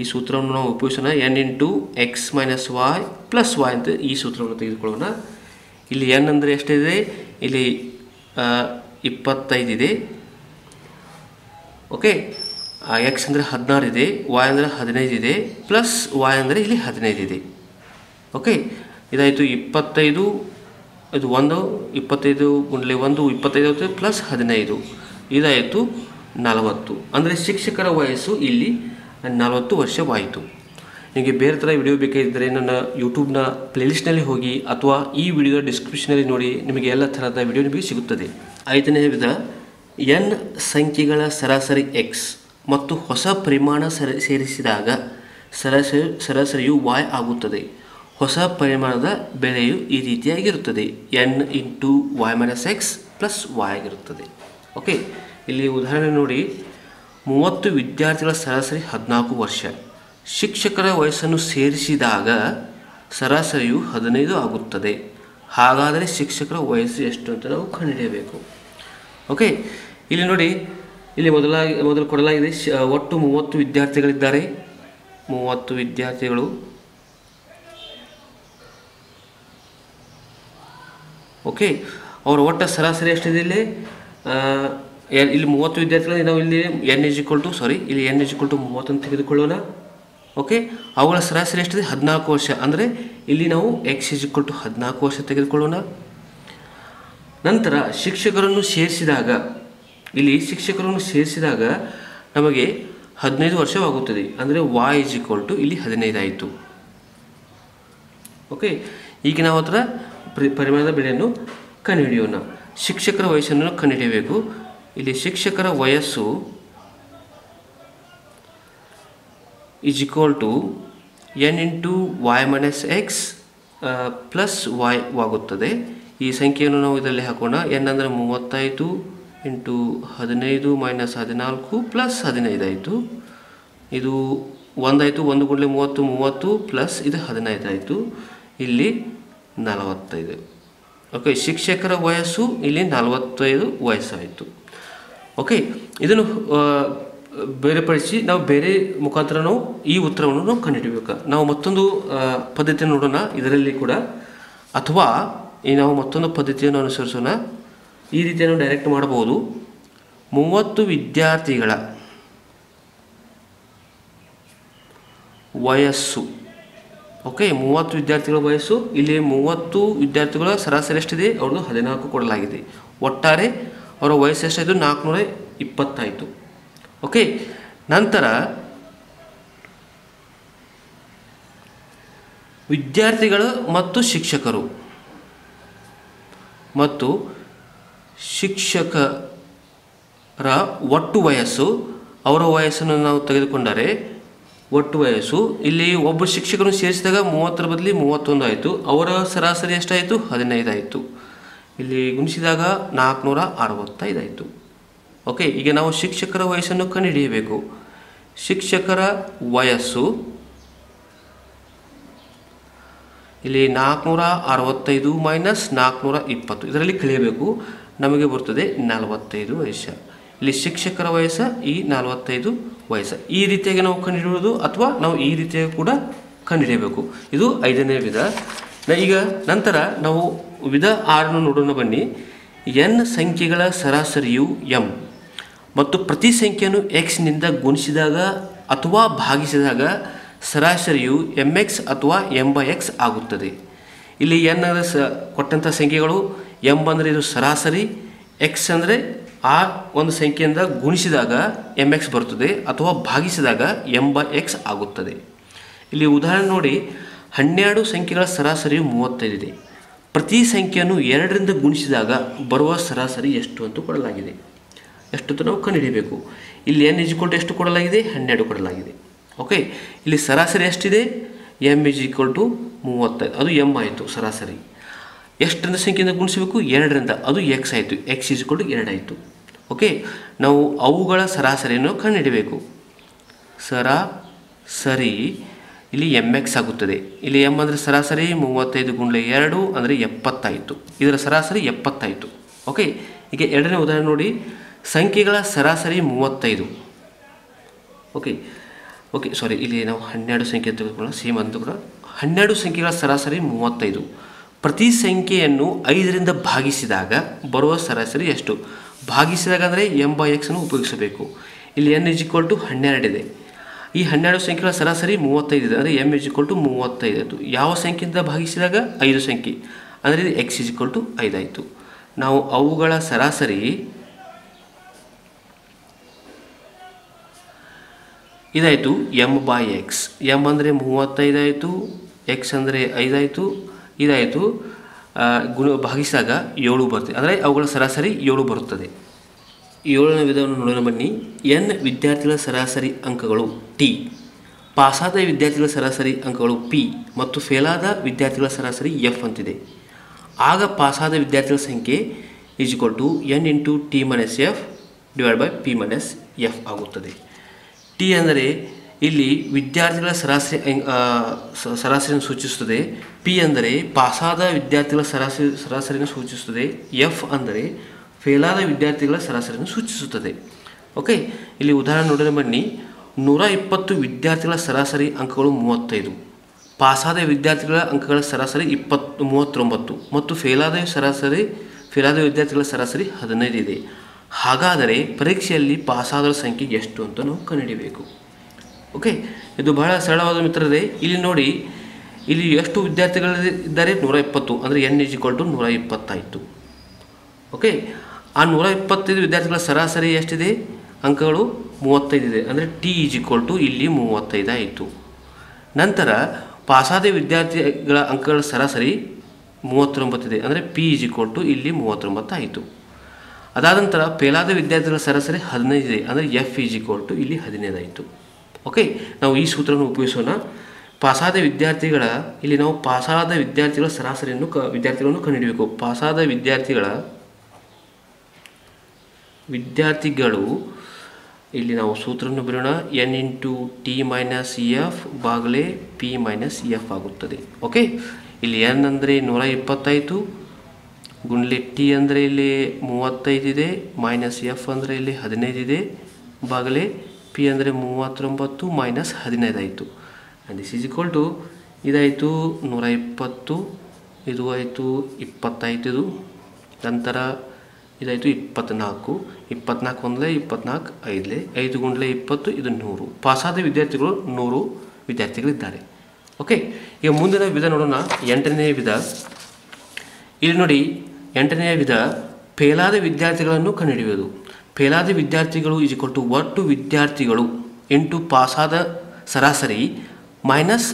ಈ ಸೂತ್ರವನ್ನು ನಾವು ಉಪಯೋಗಿಸೋಣ. N into x minus y plus y ಅಂತ ಈ ಸೂತ್ರವನ್ನು ತೆಗೆದುಕೊಳ್ಳೋಣ. ಇಲ್ಲಿ ಎನ್ ಅಂದರೆ ಎಷ್ಟಿದೆ? ಇಲ್ಲಿ ಇಪ್ಪತ್ತೈದಿದೆ ಓಕೆ ಎಕ್ಸ್ ಅಂದರೆ ಹದಿನಾರು ಇದೆ ವಾಯ್ ಅಂದರೆ ಹದಿನೈದು ಇದೆ ಪ್ಲಸ್ ವಾಯ್ ಅಂದರೆ ಇಲ್ಲಿ ಹದಿನೈದು ಇದೆ. ಓಕೆ ಇದಾಯಿತು ಇಪ್ಪತ್ತೈದು, ಇದು ಒಂದು, ಇಪ್ಪತ್ತೈದು ಗುಂಡ್ಲೆ ಒಂದು, ಇಪ್ಪತ್ತೈದು ಆಗುತ್ತೆ ಪ್ಲಸ್ ಹದಿನೈದು. ಇದಾಯಿತು ನಲವತ್ತು. ಅಂದರೆ ಶಿಕ್ಷಕರ ವಯಸ್ಸು ಇಲ್ಲಿ ನಲವತ್ತು ವರ್ಷವಾಯಿತು. ನಿಮಗೆ ಬೇರೆ ಥರ ವಿಡಿಯೋ ಬೇಕಾಗಿದ್ದರೆ ನನ್ನ ಯೂಟ್ಯೂಬ್ನ ಪ್ಲೇಲಿಸ್ಟ್ನಲ್ಲಿ ಹೋಗಿ ಅಥವಾ ಈ ವಿಡಿಯೋ ಡಿಸ್ಕ್ರಿಪ್ಷನಲ್ಲಿ ನೋಡಿ, ನಿಮಗೆ ಎಲ್ಲ ಥರದ ವಿಡಿಯೋ ನಿಮಗೆ ಸಿಗುತ್ತದೆ. ಐದನೇ ವಿಧ ಎನ್ ಸಂಖ್ಯೆಗಳ ಸರಾಸರಿ ಎಕ್ಸ್ ಮತ್ತು ಹೊಸ ಪರಿಮಾಣ ಸರ, ಸೇರಿಸಿದಾಗ ಸರಾಸರಿ ಸರಾಸರಿಯು ವಾಯ್ ಆಗುತ್ತದೆ. ಹೊಸ ಪರಿಮಾಣದ ಬೆಲೆಯು ಈ ರೀತಿಯಾಗಿರುತ್ತದೆ. N into y minus x plus y ಆಗಿರುತ್ತದೆ. ಓಕೆ ಇಲ್ಲಿ ಉದಾಹರಣೆ ನೋಡಿ. ಮೂವತ್ತು ವಿದ್ಯಾರ್ಥಿಗಳ ಸರಾಸರಿ ಹದಿನಾಲ್ಕು ವರ್ಷ. ಶಿಕ್ಷಕರ ವಯಸ್ಸನ್ನು ಸೇರಿಸಿದಾಗ ಸರಾಸರಿಯು ಹದಿನೈದು ಆಗುತ್ತದೆ. ಹಾಗಾದರೆ ಶಿಕ್ಷಕರ ವಯಸ್ಸು ಎಷ್ಟು ಅಂತ ನಾವು ಕಂಡುಹಿಡಿಯಬೇಕು. ಓಕೆ ಇಲ್ಲಿ ನೋಡಿ. ಇಲ್ಲಿ ಮೊದಲಾಗಿ ಮೊದಲು ಕೊಡಲಾಗಿದೆ ಒಟ್ಟು ಮೂವತ್ತು ವಿದ್ಯಾರ್ಥಿಗಳಿದ್ದಾರೆ. ಮೂವತ್ತು ವಿದ್ಯಾರ್ಥಿಗಳು. ಓಕೆ, ಅವರ ಒಟ್ಟ ಸರಾಸರಿ ಎಷ್ಟಿದೆ ಇಲ್ಲಿ? ಇಲ್ಲಿ ಮೂವತ್ತು ವಿದ್ಯಾರ್ಥಿಗಳು ನಾವು ಇಲ್ಲಿ ಎನ್ ಇಕ್ವಲ್ ಟು ಸಾರಿ ಇಲ್ಲಿ ಎನ್ ಇಕ್ವಲ್ ಟು ಮೂವತ್ತನ್ನು ತೆಗೆದುಕೊಳ್ಳೋಣ. ಓಕೆ, ಅವುಗಳ ಸರಾಸರಿ ಎಷ್ಟಿದೆ ಹದಿನಾಲ್ಕು ವರ್ಷ. ಅಂದರೆ ಇಲ್ಲಿ ನಾವು ಎಕ್ಸ್ ಇಕ್ವಲ್ ಟು ಹದಿನಾಲ್ಕು ವರ್ಷ ತೆಗೆದುಕೊಳ್ಳೋಣ. ನಂತರ ಶಿಕ್ಷಕರನ್ನು ಸೇರಿಸಿದಾಗ ಇಲ್ಲಿ ಶಿಕ್ಷಕರನ್ನು ಸೇರಿಸಿದಾಗ ನಮಗೆ ಹದಿನೈದು ವರ್ಷವಾಗುತ್ತದೆ. ಅಂದರೆ ವಾಯ್ ಇಸ್ ಈಕ್ವಲ್ ಟು ಇಲ್ಲಿ ಹದಿನೈದು ಆಯಿತು ಓಕೆ ಈಗ ನಾವು ಹತ್ರ ಪ್ರಿ- ಪರಿಮಾಣದ ಬೆಲೆಯನ್ನು ಕಂಡುಹಿಡಿಯೋಣ. ಶಿಕ್ಷಕರ ವಯಸ್ಸನ್ನು ಕಂಡುಹಿಡಿಯಬೇಕು. ಇಲ್ಲಿ ಶಿಕ್ಷಕರ ವಯಸ್ಸು is equal to n into y minus x plus y ಆಗುತ್ತದೆ ಈ ಸಂಖ್ಯೆಯನ್ನು ನಾವು ಇದರಲ್ಲಿ ಹಾಕೋಣ. ಎನ್ ಅಂದರೆ ಮೂವತ್ತೈದು ಇಂಟು ಹದಿನೈದು ಮೈನಸ್ ಹದಿನಾಲ್ಕು ಪ್ಲಸ್ ಹದಿನೈದು ಆಯಿತು. ಇದು ಒಂದಾಯಿತು, ಒಂದು ಗುಂಡ್ಲೆ ಮೂವತ್ತು ಮೂವತ್ತು ಪ್ಲಸ್ ಇದು ಹದಿನೈದು ಆಯಿತು. ಇಲ್ಲಿ ನಲವತ್ತೈದು. ಓಕೆ ಶಿಕ್ಷಕರ ವಯಸ್ಸು ಇಲ್ಲಿ ನಲವತ್ತೈದು ವಯಸ್ಸಾಯಿತು. ಓಕೆ ಇದನ್ನು ಬೇರೆ ಬೇರೆಪಡಿಸಿ ನಾವು ಬೇರೆ ಮುಖಾಂತರ ನಾವು ಈ ಉತ್ತರವನ್ನು ನಾವು ಕಂಡುಹಿಡಬೇಕು. ನಾವು ಮತ್ತೊಂದು ಪದ್ಧತಿ ಪದ್ಧತಿಯನ್ನು ನೋಡೋಣ. ಇದರಲ್ಲಿ ಕೂಡ, ಅಥವಾ ಈ ನಾವು ಮತ್ತೊಂದು ಪದ್ಧತಿಯನ್ನು ಅನುಸರಿಸೋಣ. ಈ ರೀತಿಯನ್ನು ಡೈರೆಕ್ಟ್ ಮಾಡಬಹುದು. ಮೂವತ್ತು ವಿದ್ಯಾರ್ಥಿಗಳ ವಯಸ್ಸು. ಓಕೆ ಮೂವತ್ತು ವಿದ್ಯಾರ್ಥಿಗಳ ವಯಸ್ಸು, ಇಲ್ಲಿ ಮೂವತ್ತು ವಿದ್ಯಾರ್ಥಿಗಳ ಸರಾಸರಿ ಎಷ್ಟಿದೆ? ಅವ್ರದ್ದು ಹದಿನಾಲ್ಕು ಕೊಡಲಾಗಿದೆ. ಒಟ್ಟಾರೆ ಅವರ ವಯಸ್ಸು ಎಷ್ಟಾಯಿತು? ನಾಲ್ಕುನೂರ ಇಪ್ಪತ್ತಾಯಿತು ಓಕೆ ನಂತರ ವಿದ್ಯಾರ್ಥಿಗಳು ಮತ್ತು ಶಿಕ್ಷಕರು. ಮತ್ತು ಶಿಕ್ಷಕರ ಒಟ್ಟು ವಯಸ್ಸು, ಅವರ ವಯಸ್ಸನ್ನು ನಾವು ತೆಗೆದುಕೊಂಡರೆ ಒಟ್ಟು ವಯಸ್ಸು, ಇಲ್ಲಿ ಒಬ್ಬ ಶಿಕ್ಷಕರನ್ನು ಸೇರಿಸಿದಾಗ ಮೂವತ್ತರ ಬದಲಿ ಮೂವತ್ತೊಂದು ಆಯಿತು, ಅವರ ಸರಾಸರಿ ಎಷ್ಟಾಯಿತು? ಹದಿನೈದು ಆಯಿತು ಇಲ್ಲಿ ಗುಣಿಸಿದಾಗ ನಾಲ್ಕುನೂರ ಅರವತ್ತೈದಾಯಿತು ಓಕೆ ಈಗ ನಾವು ಶಿಕ್ಷಕರ ವಯಸ್ಸನ್ನು ಕಂಡುಹಿಡಿಯಬೇಕು. ಶಿಕ್ಷಕರ ವಯಸ್ಸು, ಇಲ್ಲಿ ನಾಲ್ಕುನೂರ ಅರವತ್ತೈದು ಮೈನಸ್ ನಾಲ್ಕುನೂರ ಇಪ್ಪತ್ತು. ಇದರಲ್ಲಿ ಕಳೆಯಬೇಕು ನಮಗೆ ಬರ್ತದೆ ನಲವತ್ತೈದು ವಯಸ್ಸು. ಇಲ್ಲಿ ಶಿಕ್ಷಕರ ವಯಸ್ಸು, ಈ ನಲವತ್ತೈದು ವಯಸ್ಸು. ಈ ರೀತಿಯಾಗಿ ನಾವು ಕಂಡುಹಿಡಿಯೋದು ಅಥವಾ ನಾವು ಈ ರೀತಿಯಾಗಿ ಕೂಡ ಕಂಡುಹಿಡಿಯಬೇಕು. ಇದು ಐದನೇ ವಿಧ. ಈಗ ನಂತರ ನಾವು ವಿಧ ಆರನ್ನು ನೋಡೋಣ ಬನ್ನಿ. ಎನ್ ಸಂಖ್ಯೆಗಳ ಸರಾಸರಿಯು ಎಂ. ಮತ್ತು ಪ್ರತಿ ಸಂಖ್ಯೆಯನ್ನು ಎಕ್ಸ್ನಿಂದ ಗುಣಿಸಿದಾಗ ಅಥವಾ ಭಾಗಿಸಿದಾಗ ಸರಾಸರಿಯು ಎಂ ಎಕ್ಸ್ ಅಥವಾ ಎಂ ಬೈ ಎಕ್ಸ್ ಆಗುತ್ತದೆ. ಇಲ್ಲಿ ಎನ್ ಸ, ಕೊಟ್ಟಂಥ ಸಂಖ್ಯೆಗಳು ಎಂ ಅಂದರೆ ಇದು ಸರಾಸರಿ ಎಕ್ಸ್ ಅಂದರೆ ಆ ಒಂದು ಸಂಖ್ಯೆಯಿಂದ ಗುಣಿಸಿದಾಗ ಎಂ ಎಕ್ಸ್ ಬರುತ್ತದೆ ಅಥವಾ ಭಾಗಿಸಿದಾಗ ಎಂ ಬ ಎಕ್ಸ್ ಆಗುತ್ತದೆ. ಇಲ್ಲಿ ಉದಾಹರಣೆ ನೋಡಿ, ಹನ್ನೆರಡು ಸಂಖ್ಯೆಗಳ ಸರಾಸರಿಯು ಮೂವತ್ತೈದಿದೆ ಪ್ರತಿ ಸಂಖ್ಯೆಯನ್ನು ಎರಡರಿಂದ ಗುಣಿಸಿದಾಗ ಬರುವ ಸರಾಸರಿ ಎಷ್ಟು ಅಂತ ಕೊಡಲಾಗಿದೆ. ಎಷ್ಟು ಅಂತ ನಾವು ಕಂಡುಹಿಡಿಯಬೇಕು ಇಲ್ಲಿ ಎನ್ ಇಜ್ಕೊಲ್ ಎಷ್ಟು ಕೊಡಲಾಗಿದೆ? ಹನ್ನೆರಡು ಕೊಡಲಾಗಿದೆ. ಓಕೆ ಇಲ್ಲಿ ಸರಾಸರಿ ಎಷ್ಟಿದೆ? ಎಂ ಈಕ್ವಲ್ ಟು ಮೂವತ್ತೈದು. ಅದು ಎಂ ಆಯಿತು, ಸರಾಸರಿ. ಎಷ್ಟರಿಂದ ಸಂಖ್ಯೆಯಿಂದ ಗುಣಿಸಬೇಕು? ಎರಡರಿಂದ. ಅದು ಎಕ್ಸ್ ಆಯಿತು. ಎಕ್ಸ್ ಇಸ್ಕೊಂಡು ಎರಡಾಯಿತು ಎರಡು ಓಕೆ ನಾವು ಅವುಗಳ ಸರಾಸರಿಯನ್ನು ಕಂಡುಹಿಡಬೇಕು. ಸರಾಸರಿ ಇಲ್ಲಿ ಎಂ ಎಕ್ಸ್ ಆಗುತ್ತದೆ. ಇಲ್ಲಿ ಎಂ ಅಂದರೆ ಸರಾಸರಿ, ಮೂವತ್ತೈದು ಗುಂಡ್ಲೆ ಎರಡು ಅಂದರೆ ಎಪ್ಪತ್ತಾಯಿತು. ಇದರ ಸರಾಸರಿ ಎಪ್ಪತ್ತಾಯಿತು. ಓಕೆ ಈಗ ಎರಡನೇ ಉದಾಹರಣೆ ನೋಡಿ. ಸಂಖ್ಯೆಗಳ ಸರಾಸರಿ ಮೂವತ್ತೈದು. ಓಕೆ ಓಕೆ ಸಾರಿ ಇಲ್ಲಿ ನಾವು ಹನ್ನೆರಡು ಸಂಖ್ಯೆ ತೆಗೆದುಕೊಳ್ಳೋಣ. ಸೇಮ್ ಅಂತ ಕೂಡ. ಹನ್ನೆರಡು ಸಂಖ್ಯೆಗಳ ಸರಾಸರಿ ಮೂವತ್ತೈದು. ಪ್ರತಿ ಸಂಖ್ಯೆಯನ್ನು ಐದರಿಂದ ಭಾಗಿಸಿದಾಗ ಬರುವ ಸರಾಸರಿ ಎಷ್ಟು? ಭಾಗಿಸಿದಾಗ ಅಂದರೆ ಎಂ ಬೈ ಎಕ್ಸನ್ನು ಉಪಯೋಗಿಸಬೇಕು. ಇಲ್ಲಿ ಎನ್ ಇಸ್ ಈಕ್ವಲ್ ಟು ಹನ್ನೆರಡಿದೆ ಈ ಹನ್ನೆರಡು ಸಂಖ್ಯೆಗಳ ಸರಾಸರಿ ಮೂವತ್ತೈದು ಇದೆ. ಅಂದರೆ ಎಂ ಇಸ್ ಈಕ್ವಲ್ ಟು ಮೂವತ್ತೈದು ಯಾವ ಸಂಖ್ಯೆಯಿಂದ ಭಾಗಿಸಿದಾಗ? ಐದು ಸಂಖ್ಯೆ. ಅಂದರೆ ಇದು ಎಕ್ಸ್ ಇಸ್ ಈಕ್ವಲ್ ಟು ಐದಾಯಿತು ನಾವು ಅವುಗಳ ಸರಾಸರಿ ಇದಾಯಿತು ಎಂ ಬೈ ಎಕ್ಸ್ ಎಂ ಅಂದರೆ ಮೂವತ್ತೈದಾಯಿತು ಎಕ್ಸ್ ಅಂದರೆ ಐದಾಯಿತು ಇದಾಯಿತು. ಗುಣ ಭಾಗಿಸಿದಾಗ ಏಳು ಬರುತ್ತೆ. ಅಂದರೆ ಅವುಗಳ ಸರಾಸರಿ ಏಳು ಬರುತ್ತದೆ. ಏಳನೇ ವಿಧವನ್ನು ನೋಡೋಣ ಬನ್ನಿ. ಎನ್ ವಿದ್ಯಾರ್ಥಿಗಳ ಸರಾಸರಿ ಅಂಕಗಳು ಟಿ. ಪಾಸಾದ ವಿದ್ಯಾರ್ಥಿಗಳ ಸರಾಸರಿ ಅಂಕಗಳು ಪಿ ಮತ್ತು ಫೇಲಾದ ವಿದ್ಯಾರ್ಥಿಗಳ ಸರಾಸರಿ ಎಫ್ ಅಂತಿದೆ. ಆಗ ಪಾಸಾದ ವಿದ್ಯಾರ್ಥಿಗಳ ಸಂಖ್ಯೆ is equal to n into t minus f divide by p minus f ಆಗುತ್ತದೆ. ಟಿ ಅಂದರೆ ಇಲ್ಲಿ ವಿದ್ಯಾರ್ಥಿಗಳ ಸರಾಸರಿ ಸರಾಸರಿಯನ್ನು ಸೂಚಿಸುತ್ತದೆ. ಪಿ ಅಂದರೆ ಪಾಸಾದ ವಿದ್ಯಾರ್ಥಿಗಳ ಸರಾಸರಿ, ಸರಾಸರಿಯನ್ನು ಸೂಚಿಸುತ್ತದೆ. ಎಫ್ ಅಂದರೆ ಫೇಲಾದ ವಿದ್ಯಾರ್ಥಿಗಳ ಸರಾಸರಿಯನ್ನು ಸೂಚಿಸುತ್ತದೆ. ಓಕೆ ಇಲ್ಲಿ ಉದಾಹರಣೆ ನೋಡಿದ್ರೆ ಬನ್ನಿ. ನೂರ ಇಪ್ಪತ್ತು ವಿದ್ಯಾರ್ಥಿಗಳ ಸರಾಸರಿ ಅಂಕಗಳು ಮೂವತ್ತೈದು. ಪಾಸಾದ ವಿದ್ಯಾರ್ಥಿಗಳ ಅಂಕಗಳ ಸರಾಸರಿ ಇಪ್ಪತ್ತು ಮೂವತ್ತೊಂಬತ್ತು. ಮತ್ತು ಫೇಲಾದ ಸರಾಸರಿ, ಫೇಲಾದ ವಿದ್ಯಾರ್ಥಿಗಳ ಸರಾಸರಿ ಹದಿನೈದು ಇದೆ. ಹಾಗಾದರೆ ಪರೀಕ್ಷೆಯಲ್ಲಿ ಪಾಸಾದರ ಸಂಖ್ಯೆ ಎಷ್ಟು ಅಂತ ನಾವು ಕಂಡುಹಿಡಿಯಬೇಕು. ಓಕೆ, ಇದು ಬಹಳ ಸರಳವಾದ ಮಿತ್ರರೇ ಇಲ್ಲಿ ನೋಡಿ, ಇಲ್ಲಿ ಎಷ್ಟು ವಿದ್ಯಾರ್ಥಿಗಳು ಇದ್ದಾರೆ? ನೂರ ಇಪ್ಪತ್ತು ಅಂದರೆ ಎನ್ ಇಜ್ ಈಕ್ವಲ್ ಟು ನೂರ ಇಪ್ಪತ್ತಾಯಿತು ಓಕೆ, ಆ ನೂರ ಇಪ್ಪತ್ತೈದು ವಿದ್ಯಾರ್ಥಿಗಳ ಸರಾಸರಿ ಎಷ್ಟಿದೆ? ಅಂಕಗಳು ಮೂವತ್ತೈದು ಇದೆ. ಅಂದರೆ ಟಿ ಇಜ್ ಈಕ್ವಲ್ ಟು ಇಲ್ಲಿ ಮೂವತ್ತೈದು ಆಯಿತು. ನಂತರ ಪಾಸಾದ ವಿದ್ಯಾರ್ಥಿಗಳ ಅಂಕಗಳ ಸರಾಸರಿ ಮೂವತ್ತೊಂಬತ್ತಿದೆ. ಅಂದರೆ ಪಿ ಇಜ್ ಈಕ್ವಲ್ ಟು ಇಲ್ಲಿ ಮೂವತ್ತೊಂಬತ್ತು ಆಯಿತು ಅದಾದ ನಂತರ ಫೇಲಾದ ವಿದ್ಯಾರ್ಥಿಗಳ ಸರಾಸರಿ ಹದಿನೈದು ಇದೆ. ಅಂದರೆ ಎಫ್ ಇಜ್ ಈಕ್ವಲ್ ಟು ಇಲ್ಲಿ ಹದಿನೈದು ಆಯಿತು. ಓಕೆ, ನಾವು ಈ ಸೂತ್ರವನ್ನು ಉಪಯೋಗಿಸೋಣ. ಪಾಸಾದ ವಿದ್ಯಾರ್ಥಿಗಳ, ಇಲ್ಲಿ ನಾವು ಪಾಸಾದ ವಿದ್ಯಾರ್ಥಿಗಳ ಸರಾಸರಿಯನ್ನು ಕ, ವಿದ್ಯಾರ್ಥಿಗಳನ್ನು ಕಂಡುಹಿಡಬೇಕು. ಪಾಸಾದ ವಿದ್ಯಾರ್ಥಿಗಳ ವಿದ್ಯಾರ್ಥಿಗಳು, ಇಲ್ಲಿ ನಾವು ಸೂತ್ರವನ್ನು ಬರೋಣ n into t minus e f ಬಾಗಲೇ P minus E F ಆಗುತ್ತದೆ. ಓಕೆ, ಇಲ್ಲಿ ಎನ್ ಅಂದರೆ ನೂರ ಇಪ್ಪತ್ತಾಯಿತು ಗುಂಡ್ಲೆ ಟಿ ಅಂದರೆ ಇಲ್ಲಿ ಮೂವತ್ತೈದಿದೆ ಮೈನಸ್ ಎಫ್ ಅಂದರೆ ಇಲ್ಲಿ ಹದಿನೈದಿದೆ ಬಾಗಲೇ ಪಿ ಅಂದರೆ ಮೂವತ್ತೊಂಬತ್ತು ಮೈನಸ್ ಹದಿನೈದು ಆಯಿತು and this is equal to ಇದಾಯಿತು ನೂರ ಇಪ್ಪತ್ತು ಇದು ಆಯಿತು ಇಪ್ಪತ್ತೈದು ಇದು. ನಂತರ ಇದಾಯಿತು ಇಪ್ಪತ್ತ್ನಾಲ್ಕು ಇಪ್ಪತ್ನಾಲ್ಕು ಒಂದಲೇ ಇಪ್ಪತ್ನಾಲ್ಕು, ಐದಲೇ, ಐದು ಗುಂಡ್ಲೆ ಇಪ್ಪತ್ತು, ಇದು ನೂರು. ಪಾಸಾದ ವಿದ್ಯಾರ್ಥಿಗಳು ನೂರು ವಿದ್ಯಾರ್ಥಿಗಳಿದ್ದಾರೆ. ಓಕೆ ಈಗ ಮುಂದಿನ ವಿಧ ನೋಡೋಣ. ಎಂಟನೇ ವಿಧ. ಇಲ್ಲಿ ನೋಡಿ ಎಂಟನೆಯ ವಿಧ. ಫೇಲಾದ ವಿದ್ಯಾರ್ಥಿಗಳನ್ನು ಕಂಡುಹಿಡಿಯುವುದು. ಫೇಲಾದ ವಿದ್ಯಾರ್ಥಿಗಳು ಈಸ್ ಈಕ್ವಲ್ ಟು ಒಟ್ಟು ವಿದ್ಯಾರ್ಥಿಗಳು ಇಂಟು ಪಾಸಾದ ಸರಾಸರಿ ಮೈನಸ್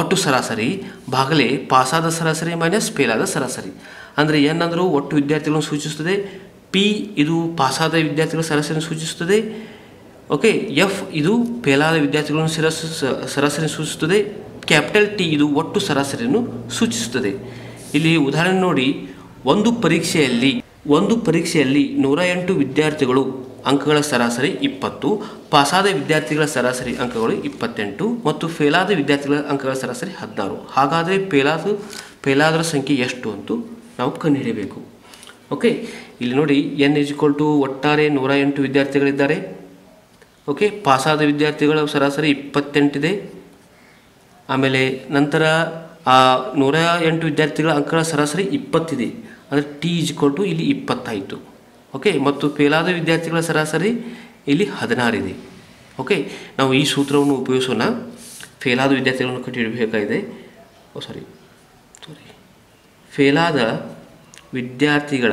ಒಟ್ಟು ಸರಾಸರಿ, ಬಾಗಲೇ ಪಾಸಾದ ಸರಾಸರಿ ಮೈನಸ್ ಫೇಲಾದ ಸರಾಸರಿ. ಅಂದರೆ ಏನಂದರೂ ಒಟ್ಟು ವಿದ್ಯಾರ್ಥಿಗಳನ್ನು ಸೂಚಿಸುತ್ತದೆ. ಪಿ ಇದು ಪಾಸಾದ ವಿದ್ಯಾರ್ಥಿಗಳ ಸರಾಸರಿಯನ್ನು ಸೂಚಿಸುತ್ತದೆ. ಓಕೆ, ಎಫ್ ಇದು ಫೇಲಾದ ವಿದ್ಯಾರ್ಥಿಗಳನ್ನು ಸರಾಸ ಸರಾಸರಿ ಸೂಚಿಸುತ್ತದೆ. ಕ್ಯಾಪಿಟಲ್ ಟಿ ಇದು ಒಟ್ಟು ಸರಾಸರಿಯನ್ನು ಸೂಚಿಸುತ್ತದೆ. ಇಲ್ಲಿ ಉದಾಹರಣೆ ನೋಡಿ. ಒಂದು ಪರೀಕ್ಷೆಯಲ್ಲಿ ಒಂದು ಪರೀಕ್ಷೆಯಲ್ಲಿ ನೂರ ಎಂಟು ವಿದ್ಯಾರ್ಥಿಗಳು ಅಂಕಗಳ ಸರಾಸರಿ ಇಪ್ಪತ್ತು, ಪಾಸಾದ ವಿದ್ಯಾರ್ಥಿಗಳ ಸರಾಸರಿ ಅಂಕಗಳು ಇಪ್ಪತ್ತೆಂಟು ಮತ್ತು ಫೇಲಾದ ವಿದ್ಯಾರ್ಥಿಗಳ ಅಂಕಗಳ ಸರಾಸರಿ ಹದಿನಾರು. ಹಾಗಾದರೆ ಫೇಲಾದ, ಫೇಲಾದರ ಸಂಖ್ಯೆ ಎಷ್ಟು ಅಂತೂ ನಾವು ಕಂಡುಹಿಡಿಯಬೇಕು. ಓಕೆ ಇಲ್ಲಿ ನೋಡಿ ಎನ್ ಇಸ್ ಈಕ್ವಲ್ ಟು ಒಟ್ಟಾರೆ ನೂರ ಎಂಟು ವಿದ್ಯಾರ್ಥಿಗಳಿದ್ದಾರೆ. ಓಕೆ ಪಾಸಾದ ವಿದ್ಯಾರ್ಥಿಗಳ ಸರಾಸರಿ ಇಪ್ಪತ್ತೆಂಟಿದೆ. ಆಮೇಲೆ ನಂತರ ಆ ನೂರ ಎಂಟು ವಿದ್ಯಾರ್ಥಿಗಳ ಅಂಕಗಳ ಸರಾಸರಿ ಇಪ್ಪತ್ತಿದೆ. ಅಂದರೆ ಟಿ ಈಜ್ ಕೊಟ್ಟು ಇಲ್ಲಿ ಇಪ್ಪತ್ತಾಯಿತು. ಓಕೆ ಮತ್ತು ಫೇಲಾದ ವಿದ್ಯಾರ್ಥಿಗಳ ಸರಾಸರಿ ಇಲ್ಲಿ ಹದಿನಾರಿದೆ ಓಕೆ ನಾವು ಈ ಸೂತ್ರವನ್ನು ಉಪಯೋಗಿಸೋಣ. ಫೇಲಾದ ವಿದ್ಯಾರ್ಥಿಗಳನ್ನು ಕಟ್ಟಿಡಬೇಕಾಗಿದೆ. ಓ ಸಾರಿ ಸಾರಿ ಫೇಲಾದ ವಿದ್ಯಾರ್ಥಿಗಳ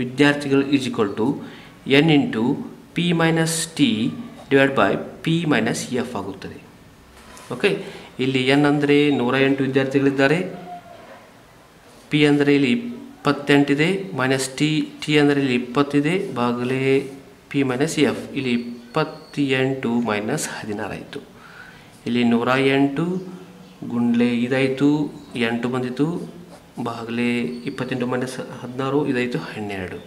ವಿದ್ಯಾರ್ಥಿಗಳು is equal to n into p minus t divide by p minus f ಆಗುತ್ತದೆ. ಓಕೆ ಇಲ್ಲಿ ಎನ್ ಅಂದರೆ ನೂರ ಎಂಟು ವಿದ್ಯಾರ್ಥಿಗಳಿದ್ದಾರೆ. ಪಿ ಅಂದರೆ ಇಲ್ಲಿ ಇಪ್ಪತ್ತೆಂಟಿದೆ ಮೈನಸ್ ಟಿ ಟಿ ಅಂದರೆ ಇಲ್ಲಿ ಇಪ್ಪತ್ತಿದೆ ಬಾಗಲೇ ಪಿ ಮೈನಸ್ ಎಫ್ ಇಲ್ಲಿ ಇಪ್ಪತ್ತೆಂಟು ಮೈನಸ್ ಹದಿನಾರಾಯಿತು ಇಲ್ಲಿ ನೂರ ಎಂಟು, ಗುಂಡ್ಲೆ ಇದಾಯಿತು, ಎಂಟು ಬಂದಿತ್ತು, ಬಾಗಲೇ ಇಪ್ಪತ್ತೆಂಟು ಮೈನಸ್ ಹದಿನಾರು, ಇದಾಯಿತು ಹನ್ನೆರಡು.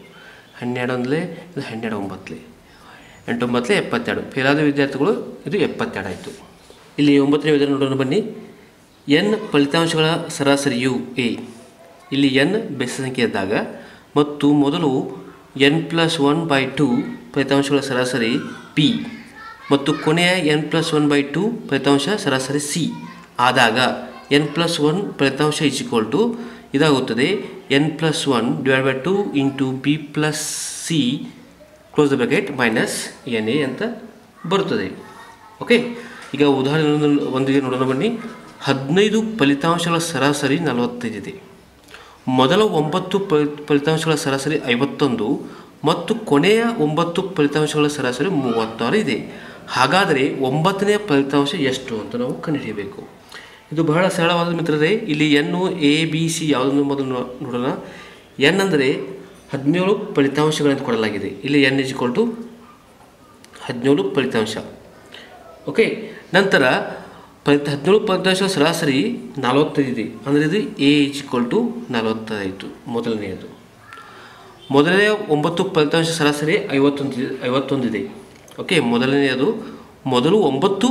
ಹನ್ನೆರಡು ಅಂದಲೇ ಇದು ಹನ್ನೆರಡು ಒಂಬತ್ತಲೆ. ಎಂಟು ಒಂಬತ್ತಲೆ ಎಪ್ಪತ್ತೆರಡು. ಫೇಲಾದ ವಿದ್ಯಾರ್ಥಿಗಳು ಇದು ಎಪ್ಪತ್ತೆರಡು ಆಯಿತು. ಇಲ್ಲಿ ಒಂಬತ್ತನೇ ವಿಧಾನ ನೋಡೋಣ ಬನ್ನಿ. ಎನ್ ಫಲಿತಾಂಶಗಳ ಸರಾಸರಿಯು ಎ. ಇಲ್ಲಿ ಎನ್ ಬೆಸ ಸಂಖ್ಯೆ ಇದ್ದಾಗ ಮತ್ತು ಮೊದಲು n plus one by two ಫಲಿತಾಂಶಗಳ ಸರಾಸರಿ ಪಿ ಮತ್ತು ಕೊನೆಯ n plus one by two ಫಲಿತಾಂಶ ಸರಾಸರಿ ಸಿ ಆದಾಗ ಎನ್ ಪ್ಲಸ್ ಒನ್ ಫಲಿತಾಂಶ is equal to ಇದಾಗುತ್ತದೆ. N plus one divide by two into b plus c close the bracket minus n a ಅಂತ ಬರುತ್ತದೆ. ಓಕೆ ಈಗ ಉದಾಹರಣೆ ಒಂದಿಗೆ ನೋಡೋಣ ಬನ್ನಿ. ಹದಿನೈದು ಫಲಿತಾಂಶಗಳ ಸರಾಸರಿ ನಲವತ್ತೈದಿದೆ ಮೊದಲ ಒಂಬತ್ತು ಫಲಿ, ಫಲಿತಾಂಶಗಳ ಸರಾಸರಿ ಐವತ್ತೊಂದು ಮತ್ತು ಕೊನೆಯ ಒಂಬತ್ತು ಫಲಿತಾಂಶಗಳ ಸರಾಸರಿ ಮೂವತ್ತಾರು ಇದೆ. ಹಾಗಾದರೆ ಒಂಬತ್ತನೇ ಫಲಿತಾಂಶ ಎಷ್ಟು ಅಂತ ನಾವು ಕಂಡುಹಿಡಿಯಬೇಕು. ಇದು ಬಹಳ ಸರಳವಾದ ಮಿತ್ರರೇ, ಇಲ್ಲಿ ಎನ್ನು ಎ ಬಿ ಸಿ ಯಾವುದನ್ನು ಮೊದಲು ನೋಡೋಣ. ಎನ್ ಅಂದರೆ ಹದಿನೇಳು ಫಲಿತಾಂಶಗಳನ್ನು ಕೊಡಲಾಗಿದೆ. ಇಲ್ಲಿ ಎನ್ ಇಸ್ ಹದಿನೇಳು ಫಲಿತಾಂಶ. ಓಕೆ ನಂತರ ಫಲಿತ ಹದಿನೇಳು ಫಲಿತಾಂಶ ಸರಾಸರಿ ನಲವತ್ತೈದು. ಅಂದರೆ ಇದು ಎ ಈಜ್ ಈಕ್ವಲ್ ಟು ನಲವತ್ತೈದು. ಮೊದಲನೆಯದು. ಮೊದಲನೆಯ ಒಂಬತ್ತು ಫಲಿತಾಂಶ ಸರಾಸರಿ ಐವತ್ತೊಂದು, ಐವತ್ತೊಂದಿದೆ. ಓಕೆ ಮೊದಲನೆಯದು. ಮೊದಲು ಒಂಬತ್ತು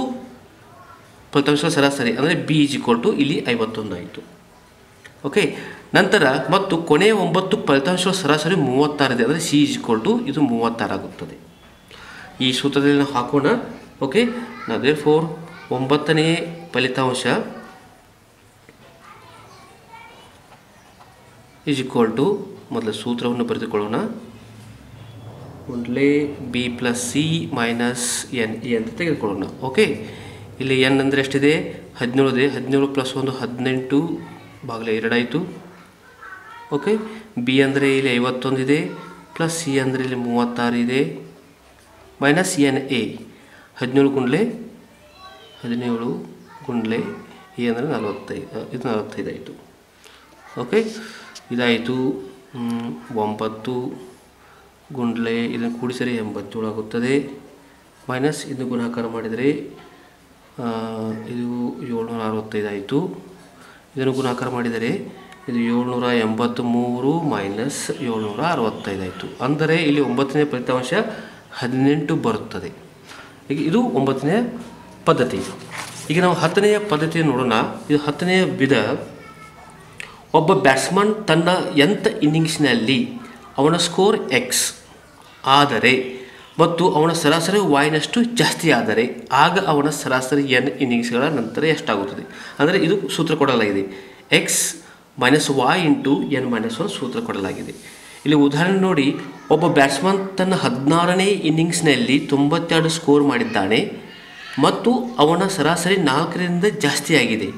ಫಲಿತಾಂಶ ಸರಾಸರಿ, ಅಂದರೆ ಬಿ ಈಜ್ ಈಕ್ವಲ್ ಟು ಇಲ್ಲಿ ಐವತ್ತೊಂದು ಆಯಿತು ಓಕೆ ನಂತರ ಮತ್ತು ಕೊನೆಯ ಒಂಬತ್ತು ಫಲಿತಾಂಶ ಸರಾಸರಿ ಮೂವತ್ತಾರಿದೆ, ಅಂದರೆ ಸಿ ಈಜ್ ಈಕ್ವಲ್ ಟು ಇದು ಮೂವತ್ತಾರಾಗುತ್ತದೆ ಈ ಸೂತ್ರದಲ್ಲಿ ನಾವು ಹಾಕೋಣ. ಓಕೆ ನಾವು ಫೋರ್ ಒಂಬತ್ತನೇ ಫಲಿತಾಂಶ ಈಸ್ ಈಕ್ವಲ್ ಟು ಮೊದಲ ಸೂತ್ರವನ್ನು ಬರೆದುಕೊಳ್ಳೋಣ. ಒಂದ್ಲೇ b plus c minus n a ಅಂತ ತೆಗೆದುಕೊಳ್ಳೋಣ. ಓಕೆ ಇಲ್ಲಿ ಎನ್ ಅಂದರೆ ಎಷ್ಟಿದೆ? ಹದಿನೇಳು ಇದೆ. ಹದಿನೇಳು ಪ್ಲಸ್ ಒಂದು, ಹದಿನೆಂಟು ಬಾಗಿಲ ಎರಡಾಯಿತು ಓಕೆ ಬಿ ಅಂದರೆ ಇಲ್ಲಿ ಐವತ್ತೊಂದಿದೆ ಪ್ಲಸ್ ಸಿ ಅಂದರೆ ಇಲ್ಲಿ ಮೂವತ್ತಾರು ಇದೆ. ಮೈನಸ್ ಎನ್ ಎ ಹದಿನೇಳು ಗುಂಡ್ಲೆ ಹದಿನೇಳು ಗುಂಡ್ಲೆ ಎ ಅಂದರೆ ನಲವತ್ತೈದು ಇದು ನಲವತ್ತೈದು ಆಯಿತು ಓಕೆ? ಇದಾಯಿತು. ಒಂಬತ್ತು ಗುಂಡ್ಲೆ ಇದನ್ನು ಕೂಡಿಸಿದರೆ ಎಂಬತ್ತೇಳು ಆಗುತ್ತದೆ. ಮೈನಸ್ ಇದನ್ನು ಗುಣಾಕಾರ ಮಾಡಿದರೆ ಇದು ಏಳ್ನೂರ ಅರವತ್ತೈದು ಆಯಿತು ಇದನ್ನು ಗುಣಾಕಾರ ಮಾಡಿದರೆ ಇದು ಏಳ್ನೂರ ಎಂಬತ್ತ್ಮೂರು ಮೈನಸ್ ಏಳ್ನೂರ ಅರವತ್ತೈದು ಆಯಿತು ಅಂದರೆ ಇಲ್ಲಿ ಒಂಬತ್ತನೇ ಫಲಿತಾಂಶ ಹದಿನೆಂಟು ಬರುತ್ತದೆ. ಈಗ ಇದು ಒಂಬತ್ತನೇ ಪದ್ಧತಿ. ಈಗ ನಾವು ಹತ್ತನೆಯ ಪದ್ಧತಿ ನೋಡೋಣ. ಇದು ಹತ್ತನೆಯ ವಿಧ. ಒಬ್ಬ ಬ್ಯಾಟ್ಸ್ಮನ್ ತನ್ನ ಎಂಥ ಇನ್ನಿಂಗ್ಸ್ನಲ್ಲಿ ಅವನ ಸ್ಕೋರ್ ಎಕ್ಸ್ ಆದರೆ ಮತ್ತು ಅವನ ಸರಾಸರಿ ವಾಯ್ನಷ್ಟು ಜಾಸ್ತಿ ಆದರೆ ಆಗ ಅವನ ಸರಾಸರಿ ಎನ್ ಇನ್ನಿಂಗ್ಸ್ಗಳ ನಂತರ ಎಷ್ಟಾಗುತ್ತದೆ? ಅಂದರೆ ಇದು ಸೂತ್ರ ಕೊಡಲಾಗಿದೆ. X minus y into n minus one ಸೂತ್ರ ಕೊಡಲಾಗಿದೆ. ಇಲ್ಲಿ ಉದಾಹರಣೆ ನೋಡಿ. ಒಬ್ಬ ಬ್ಯಾಟ್ಸ್ಮನ್ ತನ್ನ ಹದಿನಾರನೇ ಇನ್ನಿಂಗ್ಸ್ನಲ್ಲಿ ತೊಂಬತ್ತೆರಡು ಸ್ಕೋರ್ ಮಾಡಿದ್ದಾನೆ. ಮತ್ತು ಅವನ ಸರಾಸರಿ ನಾಲ್ಕರಿಂದ ಜಾಸ್ತಿ ಆಗಿದೆ.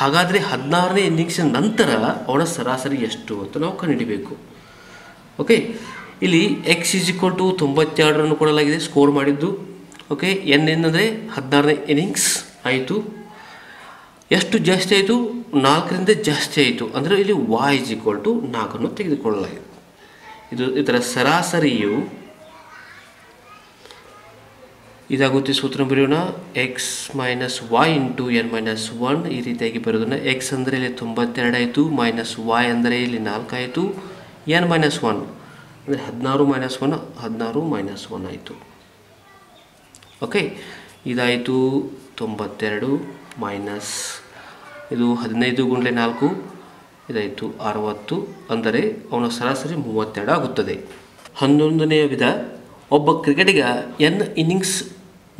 ಹಾಗಾದರೆ ಹದಿನಾರನೇ ಇನ್ನಿಂಗ್ಸಿನ ನಂತರ ಅವನ ಸರಾಸರಿ ಎಷ್ಟು ಅಂತ ನಾವು ಕಂಡುಹಿಡಿಬೇಕು. ಓಕೆ ಇಲ್ಲಿ ಎಕ್ಸ್ ಇಸ್ ಈಕ್ವಲ್ ಟು ತೊಂಬತ್ತೆರಡರನ್ನು ಕೊಡಲಾಗಿದೆ ಸ್ಕೋರ್ ಮಾಡಿದ್ದು. ಓಕೆ ಎನ್ ಏನಂದರೆ ಹದಿನಾರನೇ ಇನ್ನಿಂಗ್ಸ್ ಆಯಿತು. ಎಷ್ಟು ಜಾಸ್ತಿ ಆಯಿತು? ನಾಲ್ಕರಿಂದ ಜಾಸ್ತಿ ಆಯಿತು. ಅಂದರೆ ಇಲ್ಲಿ ವಾಯ್ ಇಸ್ ಈಕ್ವಲ್ ಟು ನಾಲ್ಕನ್ನು ತೆಗೆದುಕೊಳ್ಳಲಾಗಿದೆ. ಇದು ಇದರ ಸರಾಸರಿಯು ಇದಾಗುತ್ತೆ ಸೂತ್ರ ಬರೆಯೋಣ. X minus y into n minus one ಈ ರೀತಿಯಾಗಿ ಬರೋದನ್ನು ಎಕ್ಸ್ ಅಂದರೆ ಇಲ್ಲಿ ತೊಂಬತ್ತೆರಡಾಯಿತು ಮೈನಸ್ ವೈ ಅಂದರೆ ಇಲ್ಲಿ ನಾಲ್ಕಾಯಿತು ಎನ್ ಮೈನಸ್ ಒನ್ ಅಂದರೆ ಹದಿನಾರು ಮೈನಸ್ ಒನ್ ಹದಿನಾರು ಮೈನಸ್ ಒನ್ ಆಯಿತು. ಓಕೆ ಇದಾಯಿತು ತೊಂಬತ್ತೆರಡು ಮೈನಸ್ ಇದು ಹದಿನೈದು ಗುಂಡ್ಲೆ ನಾಲ್ಕು, ಇದಾಯಿತು ಅರವತ್ತು. ಅಂದರೆ ಅವನ ಸರಾಸರಿ ಮೂವತ್ತೆರಡು ಆಗುತ್ತದೆ. ಹನ್ನೊಂದನೆಯ ವಿಧ. ಒಬ್ಬ ಕ್ರಿಕೆಟಿಗ ಎನ್ ಇನ್ನಿಂಗ್ಸ್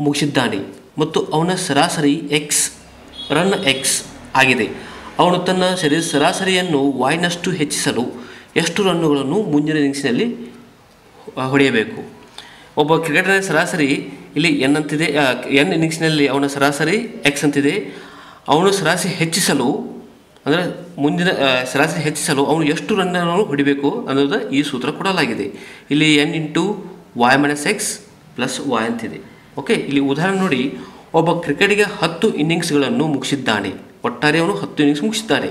ಮುಗಿಸಿದ್ದಾನೆ ಮತ್ತು ಅವನ ಸರಾಸರಿ ಎಕ್ಸ್ ರನ್ ಎಕ್ಸ್ ಆಗಿದೆ. ಅವನು ತನ್ನ ಸರಿ ಸರಾಸರಿಯನ್ನು ವಾಯ್ನಷ್ಟು ಹೆಚ್ಚಿಸಲು ಎಷ್ಟು ರನ್ನುಗಳನ್ನು ಮುಂದಿನ ಇನ್ನಿಂಗ್ಸ್ನಲ್ಲಿ ಹೊಡೆಯಬೇಕು? ಒಬ್ಬ ಕ್ರಿಕೆಟರ್ನ ಸರಾಸರಿ ಇಲ್ಲಿ ಎನ್ ಅಂತಿದೆ ಎನ್ ಇನ್ನಿಂಗ್ಸ್ನಲ್ಲಿ ಅವನ ಸರಾಸರಿ ಎಕ್ಸ್ ಅಂತಿದೆ. ಅವನು ಸರಾಸರಿ ಹೆಚ್ಚಿಸಲು, ಅಂದರೆ ಮುಂದಿನ ಸರಾಸರಿ ಹೆಚ್ಚಿಸಲು ಅವನು ಎಷ್ಟು ರನ್ನನ್ನು ಹೊಡಿಬೇಕು ಅನ್ನೋದು ಈ ಸೂತ್ರ ಕೊಡಲಾಗಿದೆ. ಇಲ್ಲಿ n into y minus x plus y ಅಂತಿದೆ. ಓಕೆ ಇಲ್ಲಿ ಉದಾಹರಣೆ ನೋಡಿ, ಒಬ್ಬ ಕ್ರಿಕೆಟ್ಗೆ ಹತ್ತು ಇನ್ನಿಂಗ್ಸ್ಗಳನ್ನು ಮುಗಿಸಿದ್ದಾನೆ. ಒಟ್ಟಾರೆ ಅವನು ಹತ್ತು ಇನ್ನಿಂಗ್ಸ್ ಮುಗಿಸಿದ್ದಾನೆ